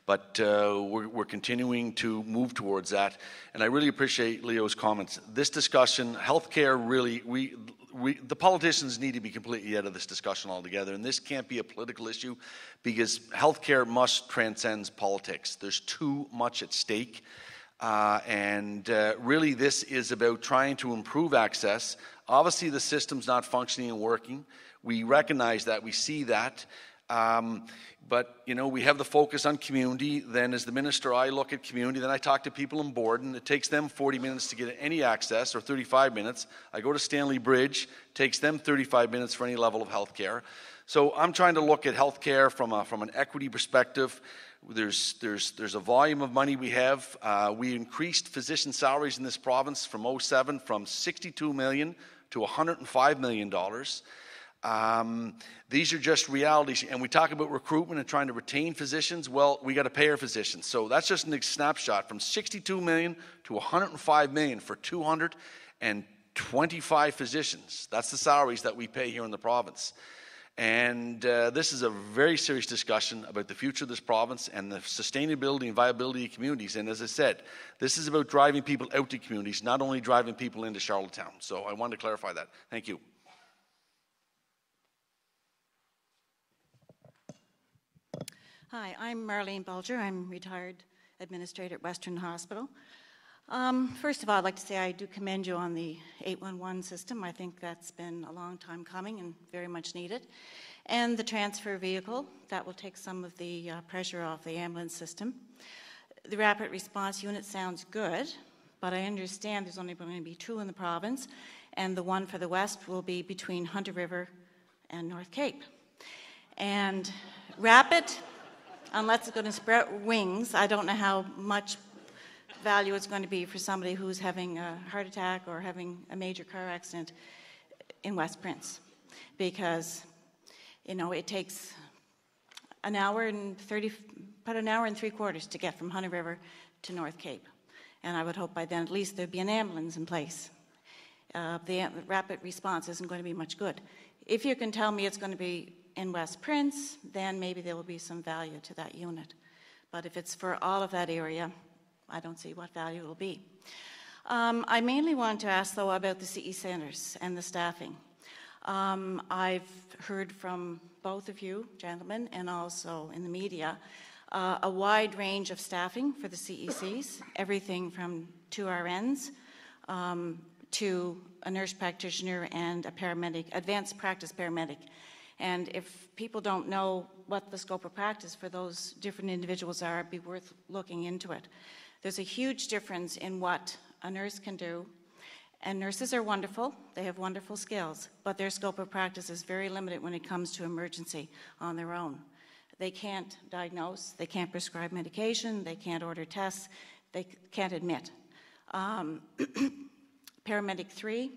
but uh, we're, we're, continuing to move towards that. And I really appreciate Leo's comments. This discussion, healthcare, really, we, we, the politicians need to be completely out of this discussion altogether. And this can't be a political issue because healthcare must transcend politics. There's too much at stake. Uh, and uh, really, this is about trying to improve access. Obviously, the system's not functioning and working. We recognize that, we see that. Um, but, you know, we have the focus on community. Then, as the minister, I look at community. Then I talk to people on board, and it takes them 40 minutes to get any access, or 35 minutes. I go to Stanley Bridge, takes them 35 minutes for any level of health care. So I'm trying to look at health care from, a, from an equity perspective. There's, there's, there's a volume of money we have. Uh, we increased physician salaries in this province from 07 from 62 million to 105 million dollars. Um, these are just realities. And we talk about recruitment and trying to retain physicians. Well, we got to pay our physicians. So that's just a snapshot from 62 million to 105 million for 225 physicians. That's the salaries that we pay here in the province. And uh, this is a very serious discussion about the future of this province and the sustainability and viability of communities. And as I said, this is about driving people out to communities, not only driving people into Charlottetown. So I wanted to clarify that. Thank you. Hi, I'm Marlene Bulger. I'm retired administrator at Western Hospital. Um, first of all, I'd like to say I do commend you on the 811 system. I think that's been a long time coming and very much needed. And the transfer vehicle, that will take some of the uh, pressure off the ambulance system. The rapid response unit sounds good, but I understand there's only going to be two in the province, and the one for the west will be between Hunter River and North Cape. And rapid unless it's going to spread wings, I don't know how much value it's going to be for somebody who's having a heart attack or having a major car accident in West Prince. Because, you know, it takes an hour and 30, about an hour and three quarters to get from Hunter River to North Cape. And I would hope by then at least there'd be an ambulance in place. Uh, the rapid response isn't going to be much good. If you can tell me it's going to be in West Prince, then maybe there will be some value to that unit. But if it's for all of that area, I don't see what value it will be. Um, I mainly want to ask, though, about the CE centers and the staffing. Um, I've heard from both of you, gentlemen, and also in the media, uh, a wide range of staffing for the CECs, everything from two RNs um, to a nurse practitioner and a paramedic, advanced practice paramedic. And if people don't know what the scope of practice for those different individuals are, it'd be worth looking into it. There's a huge difference in what a nurse can do. And nurses are wonderful, they have wonderful skills, but their scope of practice is very limited when it comes to emergency on their own. They can't diagnose, they can't prescribe medication, they can't order tests, they can't admit. Um, *clears throat* paramedic 3,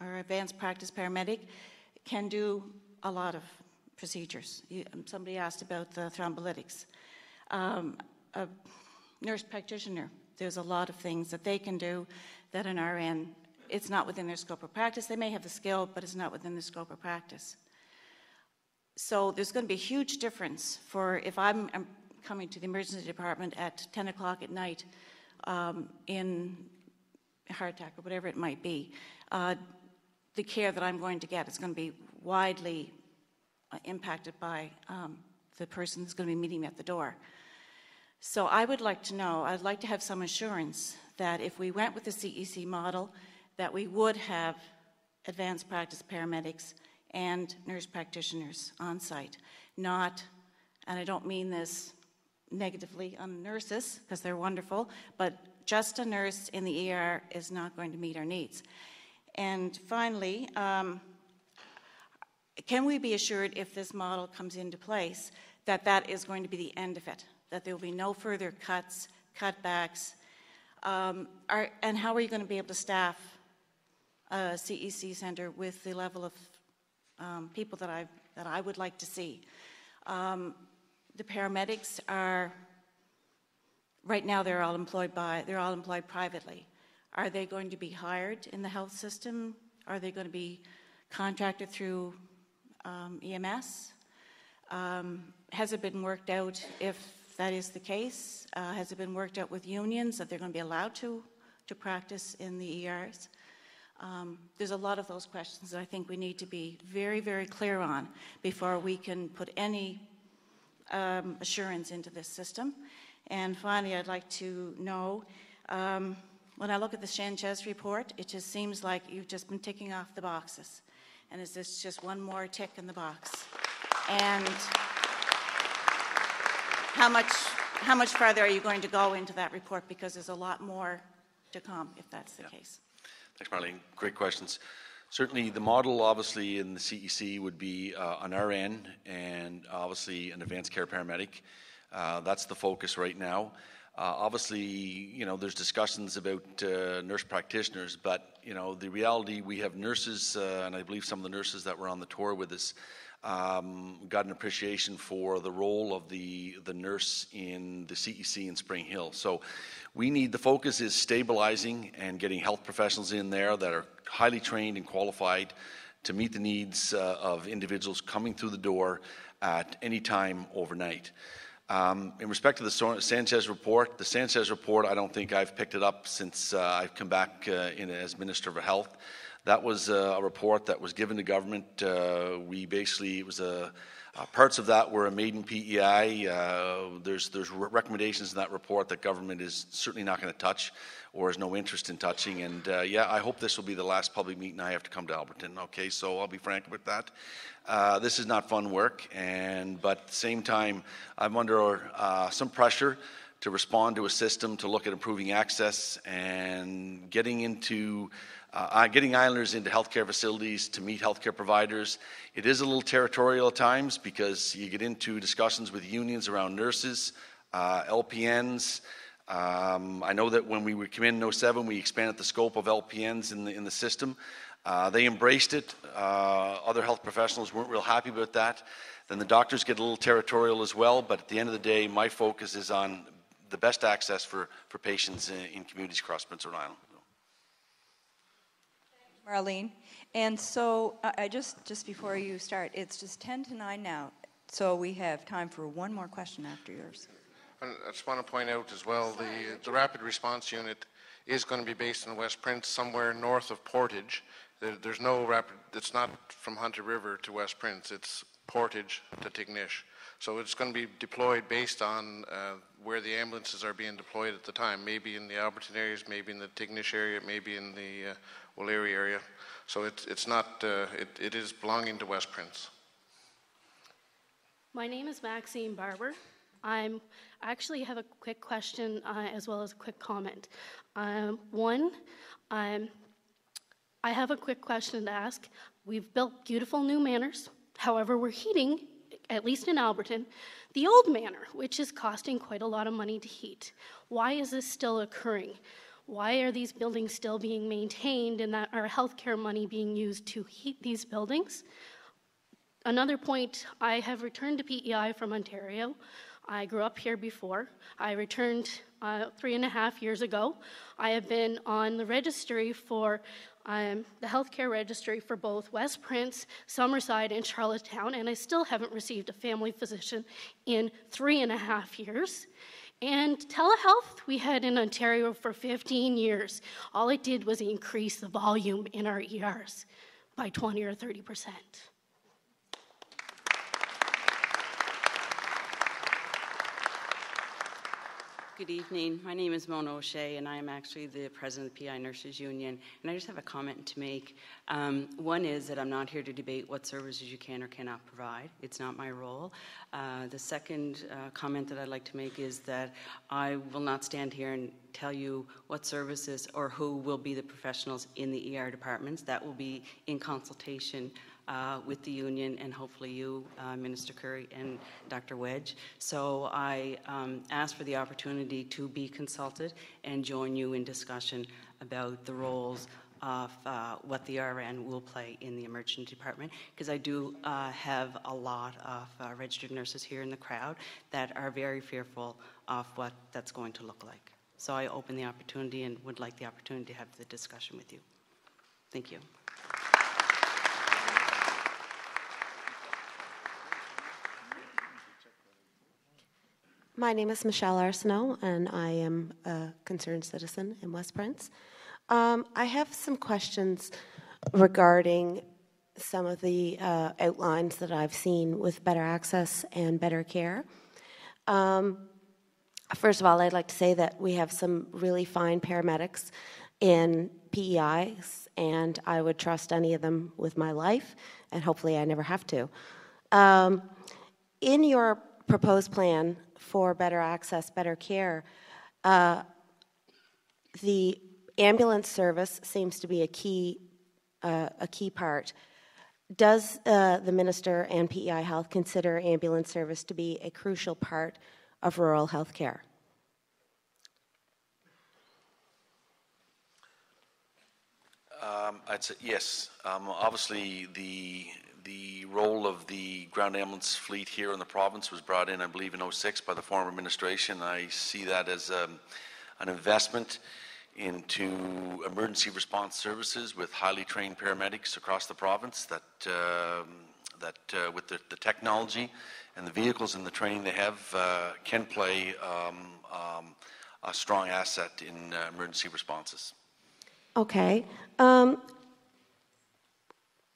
or advanced practice paramedic, can do a lot of procedures. You, um, somebody asked about the thrombolytics. Um, a nurse practitioner, there's a lot of things that they can do that an RN, it's not within their scope of practice. They may have the skill, but it's not within the scope of practice. So there's going to be a huge difference for if I'm, I'm coming to the emergency department at 10 o'clock at night um, in a heart attack or whatever it might be. Uh, the care that I'm going to get is going to be widely uh, impacted by um, the person that's going to be meeting me at the door. So I would like to know, I'd like to have some assurance that if we went with the CEC model, that we would have advanced practice paramedics and nurse practitioners on site, not, and I don't mean this negatively on nurses, because they're wonderful, but just a nurse in the ER is not going to meet our needs. And finally, um, can we be assured if this model comes into place that that is going to be the end of it, that there will be no further cuts, cutbacks? Um, are, and how are you going to be able to staff a CEC center with the level of um, people that I, that I would like to see? Um, the paramedics are, right now they're all employed by, they're all employed privately. Are they going to be hired in the health system? Are they going to be contracted through um, EMS? Um, has it been worked out if that is the case? Uh, has it been worked out with unions that they're going to be allowed to, to practice in the ERs? Um, there's a lot of those questions that I think we need to be very, very clear on before we can put any um, assurance into this system. And finally, I'd like to know um, when I look at the Sanchez report, it just seems like you've just been ticking off the boxes. And is this just one more tick in the box? And how much, how much farther are you going to go into that report? Because there's a lot more to come if that's the case. Thanks, Marlene. Great questions. Certainly, the model obviously in the CEC would be uh, an RN and obviously an advanced care paramedic. Uh, that's the focus right now. Uh, obviously, you know, there's discussions about uh, nurse practitioners, but you know, the reality we have nurses, uh, and I believe some of the nurses that were on the tour with us um, got an appreciation for the role of the the nurse in the CEC in Springhill. So, we need the focus is stabilizing and getting health professionals in there that are highly trained and qualified to meet the needs uh, of individuals coming through the door at any time overnight. Um, in respect to the Sanchez report, the Sanchez report, I don't think I've picked it up since uh, I've come back uh, in as Minister of Health. That was uh, a report that was given to government. Uh, we basically, it was a, uh, parts of that were a maiden PEI. Uh, there's there's recommendations in that report that government is certainly not going to touch or has no interest in touching. And yeah, I hope this will be the last public meeting I have to come to Alberton. Okay, so I'll be frank about that. Uh, this is not fun work, and but at the same time, I'm under uh, some pressure to respond to a system to look at improving access and getting into uh, uh, getting islanders into healthcare facilities to meet healthcare providers. It is a little territorial at times because you get into discussions with unions around nurses, uh, LPNs. Um, I know that when we came in in 07, we expanded the scope of LPNs in the, in the system. Uh, they embraced it. Uh, other health professionals weren't real happy about that. Then the doctors get a little territorial as well, but at the end of the day, my focus is on the best access for, for patients in, in communities across Prince Edward Island. Marlene. And so I just, just before you start, it's just 10 to 9 now. So we have time for one more question after yours. And I just want to point out as well, the, the rapid response unit is going to be based in West Prince, somewhere north of Portage. There, there's no rapid, it's not from Hunter River to West Prince, it's Portage to Tignish. So it's going to be deployed based on uh, where the ambulances are being deployed at the time, maybe in the Alberton areas, maybe in the Tignish area, maybe in the uh, O'Leary area. So it's, it's not, uh, it, it is belonging to West Prince. My name is Maxine Barber. I'm I actually have a quick question uh, as well as a quick comment. Um, one, um, I have a quick question to ask. We've built beautiful new manors. However, we're heating, at least in Alberton, the old manor, which is costing quite a lot of money to heat. Why is this still occurring? Why are these buildings still being maintained and that our healthcare money being used to heat these buildings? Another point, I have returned to PEI from Ontario. I grew up here before. I returned uh, three and a half years ago. I have been on the registry for um, the healthcare registry for both West Prince, Summerside, and Charlottetown, and I still haven't received a family physician in three and a half years. And telehealth, we had in Ontario for 15 years. All it did was increase the volume in our ERs by 20 or 30 percent. Good evening. My name is Mona O'Shea, and I am actually the president of the PEI Nurses Union. And I just have a comment to make. Um, one is that I'm not here to debate what services you can or cannot provide. It's not my role. Uh, the second uh, comment that I'd like to make is that I will not stand here and tell you what services or who will be the professionals in the ER departments. That will be in consultation uh, with the union and hopefully you, uh, Minister Currie and Dr. Wedge. So I um, ask for the opportunity to be consulted and join you in discussion about the roles of uh, what the RN will play in the emergency department because I do uh, have a lot of uh, registered nurses here in the crowd that are very fearful of what that's going to look like. So I open the opportunity and would like the opportunity to have the discussion with you. Thank you. My name is Michelle Arsenault, and I am a concerned citizen in West Prince. Um, I have some questions regarding some of the uh, outlines that I've seen with better access and better care. Um, first of all, I'd like to say that we have some really fine paramedics in PEIs, and I would trust any of them with my life, and hopefully I never have to. Um, in your proposed plan for better access, better care, uh, the ambulance service seems to be a key, uh, a key part. Does uh, the minister and PEI Health consider ambulance service to be a crucial part of rural health care? Um, I'd say yes. Um, obviously, the the role of the ground ambulance fleet here in the province was brought in, I believe, in 06 by the former administration. I see that as um, an investment into emergency response services with highly trained paramedics across the province that, uh, that uh, with the, the, technology and the vehicles and the training they have uh, can play um, um, a strong asset in uh, emergency responses. Okay. Um,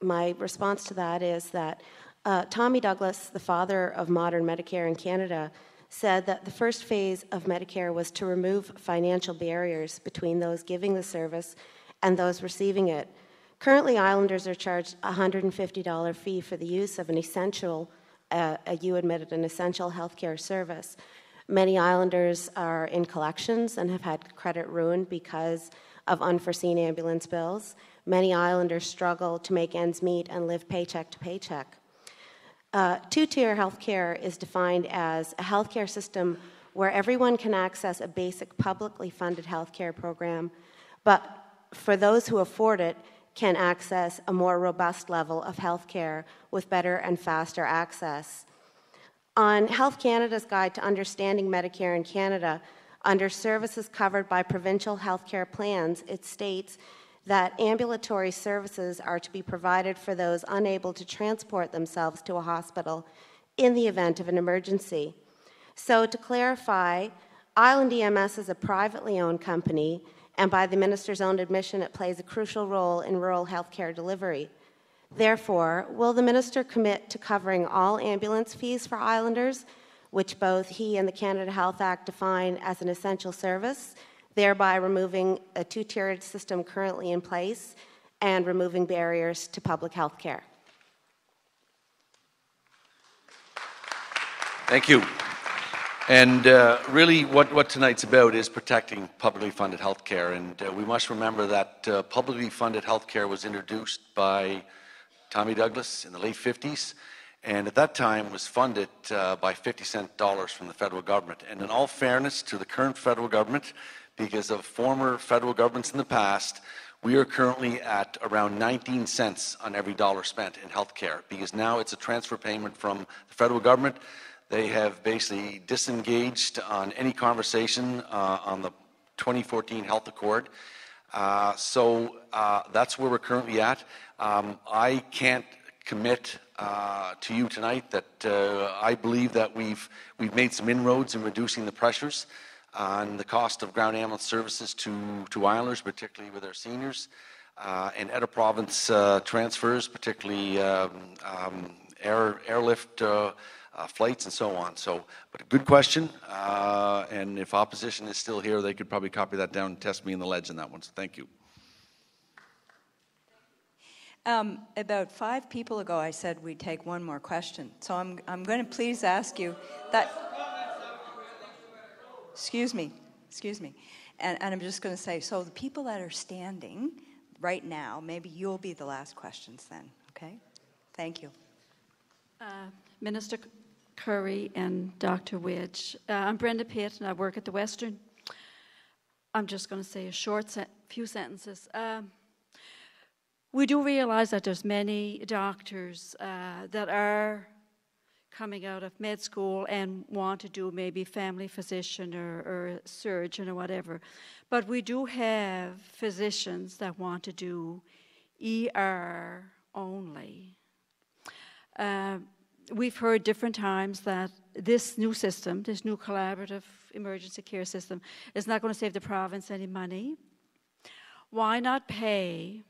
my response to that is that uh, Tommy Douglas, the father of modern Medicare in Canada, said that the first phase of Medicare was to remove financial barriers between those giving the service and those receiving it. Currently, Islanders are charged a $150 fee for the use of an essential, uh, you admitted, an essential healthcare service. Many Islanders are in collections and have had credit ruined because of unforeseen ambulance bills. Many islanders struggle to make ends meet and live paycheck to paycheck. Uh, Two tier healthcare is defined as a healthcare system where everyone can access a basic publicly funded healthcare program, but for those who afford it, can access a more robust level of healthcare with better and faster access. On Health Canada's Guide to Understanding Medicare in Canada, under services covered by provincial healthcare plans, it states that ambulatory services are to be provided for those unable to transport themselves to a hospital in the event of an emergency. So, to clarify, Island EMS is a privately owned company, and by the minister's own admission, it plays a crucial role in rural healthcare delivery. Therefore, will the minister commit to covering all ambulance fees for islanders, which both he and the Canada Health Act define as an essential service, thereby removing a two tiered system currently in place and removing barriers to public health care? Thank you. And uh, really, what, what tonight's about is protecting publicly funded health care. And uh, we must remember that uh, publicly funded health care was introduced by Tommy Douglas in the late 50s, and at that time was funded uh, by 50 cent dollars from the federal government. And in all fairness to the current federal government, because of former federal governments in the past, we are currently at around 19 cents on every dollar spent in health care because now it's a transfer payment from the federal government. They have basically disengaged on any conversation uh, on the 2014 Health Accord. Uh, so uh, that's where we're currently at. Um, I can't commit uh, to you tonight that uh, I believe that we've we've made some inroads in reducing the pressures on the cost of ground ambulance services to to islanders, particularly with our seniors, uh, and Edda province uh, transfers, particularly um, um, air airlift. Uh, flights and so on. So, but a good question. and if opposition is still here, they could probably copy that down and test me in the ledge on that one. So, thank you. Um, about five people ago, I said we'd take one more question. So I'm, I'm going to please ask you that. Excuse me, excuse me. And, and I'm just going to say so the people that are standing right now, maybe you'll be the last questions then, okay? Thank you. Uh, Minister Currie and Dr. Wedge. Uh, I'm Brenda Pitt and I work at the Western. I'm just going to say a short se- few sentences. Um, we do realize that there's many doctors uh, that are coming out of med school and want to do maybe family physician or, or surgeon or whatever. But we do have physicians that want to do ER only. Uh, we've heard different times that this new system, this new collaborative emergency care system, is not going to save the province any money. Why not pay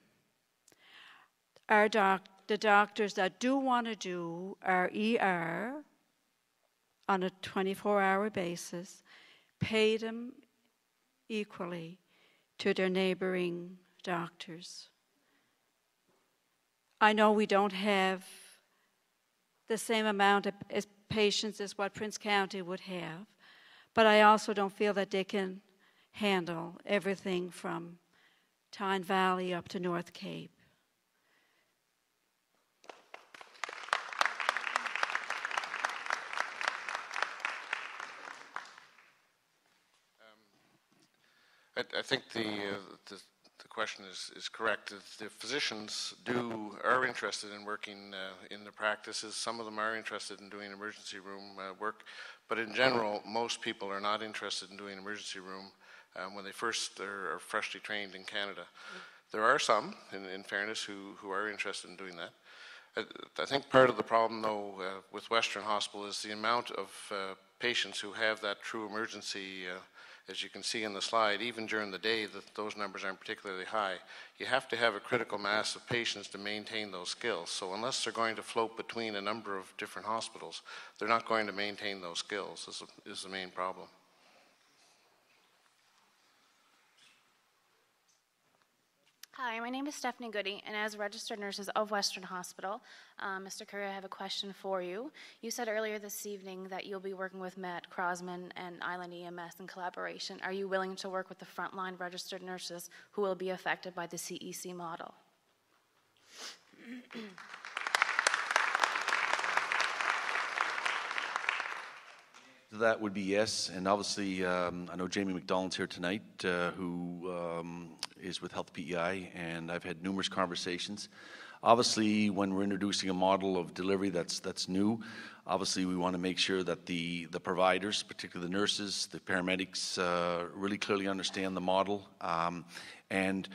our doc, the doctors that do want to do our ER on a 24 hour basis pay them equally to their neighboring doctors. I know we don't have the same amount of patients as what Prince County would have, but I also don't feel that they can handle everything from Tyne Valley up to North Cape. I, I think the, uh, the, the question is, is correct. The physicians do are interested in working uh, in the practices. Some of them are interested in doing emergency room uh, work, but in general, most people are not interested in doing emergency room um, when they first are, are, freshly trained in Canada. There are some, in, in, fairness, who, who are interested in doing that. I, I think part of the problem, though, uh, with Western Hospital is the amount of uh, patients who have that true emergency uh, as you can see in the slide, even during the day, the, those numbers aren't particularly high. You have to have a critical mass of patients to maintain those skills. So unless they're going to float between a number of different hospitals, they're not going to maintain those skills, is, is the main problem. Hi, my name is Stephanie Goody, and as registered nurses of Western Hospital, um, Mr. Currie, I have a question for you. You said earlier this evening that you'll be working with Matt Crosman and Island EMS in collaboration. Are you willing to work with the frontline registered nurses who will be affected by the CEC model? *clears throat* That would be yes, and obviously, um, I know Jamie McDonald's here tonight, uh, who um, is with Health PEI, and I've had numerous conversations. Obviously, when we're introducing a model of delivery that's that's new, obviously we want to make sure that the the providers, particularly the nurses, the paramedics, uh, really clearly understand the model, um, and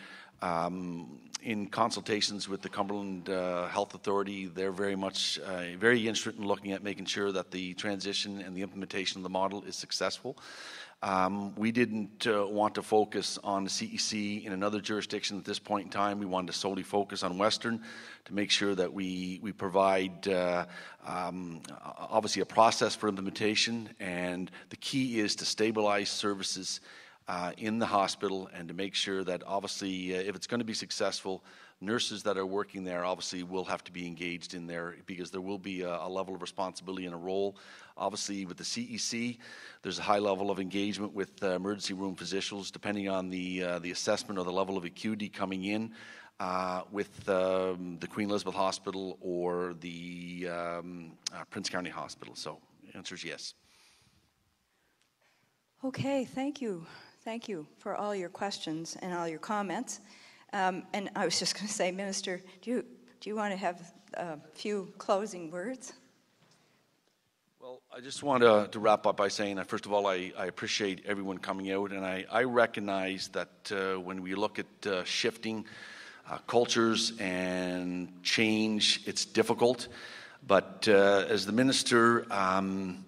um, in consultations with the Cumberland uh, Health Authority, they're very much uh, very interested in looking at making sure that the transition and the implementation of the model is successful. Um, we didn't uh, want to focus on the CEC in another jurisdiction at this point in time. We wanted to solely focus on Western to make sure that we, we provide uh, um, obviously a process for implementation, and the key is to stabilize services uh, in the hospital and to make sure that obviously, uh, if it's going to be successful, nurses that are working there obviously will have to be engaged in there because there will be a, a, level of responsibility and a role. Obviously, with the CEC, there's a high level of engagement with uh, emergency room physicians, depending on the uh, the assessment or the level of acuity coming in. Uh, with um, the Queen Elizabeth Hospital or the um, uh, Prince County Hospital. So, answer is yes. Okay, thank you. Thank you for all your questions and all your comments. Um, and I was just *laughs* going to say, Minister, do you, do you want to have a few closing words? Well, I just want to, to wrap up by saying that, first of all, I, I appreciate everyone coming out, and I, I recognize that uh, when we look at uh, shifting uh, cultures and change, it's difficult. But uh, as the minister, um,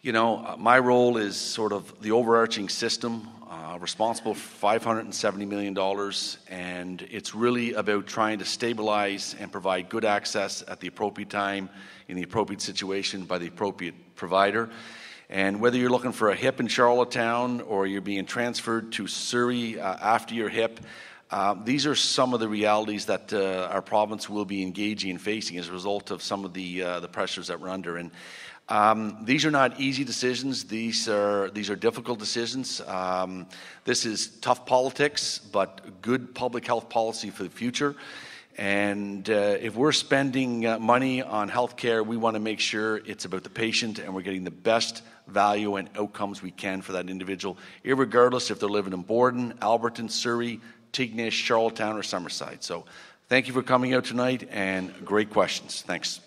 you know, my role is sort of the overarching system uh, responsible for $570 million, and it's really about trying to stabilize and provide good access at the appropriate time in the appropriate situation by the appropriate provider. And whether you're looking for a hip in Charlottetown or you're being transferred to Souris uh, after your hip, uh, these are some of the realities that uh, our province will be engaging and facing as a result of some of the uh, the pressures that we're under. And um, these are not easy decisions. These are these are difficult decisions. Um, this is tough politics, but good public health policy for the future. And uh, if we're spending uh, money on healthcare, we want to make sure it's about the patient and we're getting the best value and outcomes we can for that individual, regardless if they're living in Borden, Alberton, Souris, Tignish, Charlottetown, or Summerside. So, thank you for coming out tonight and great questions. Thanks.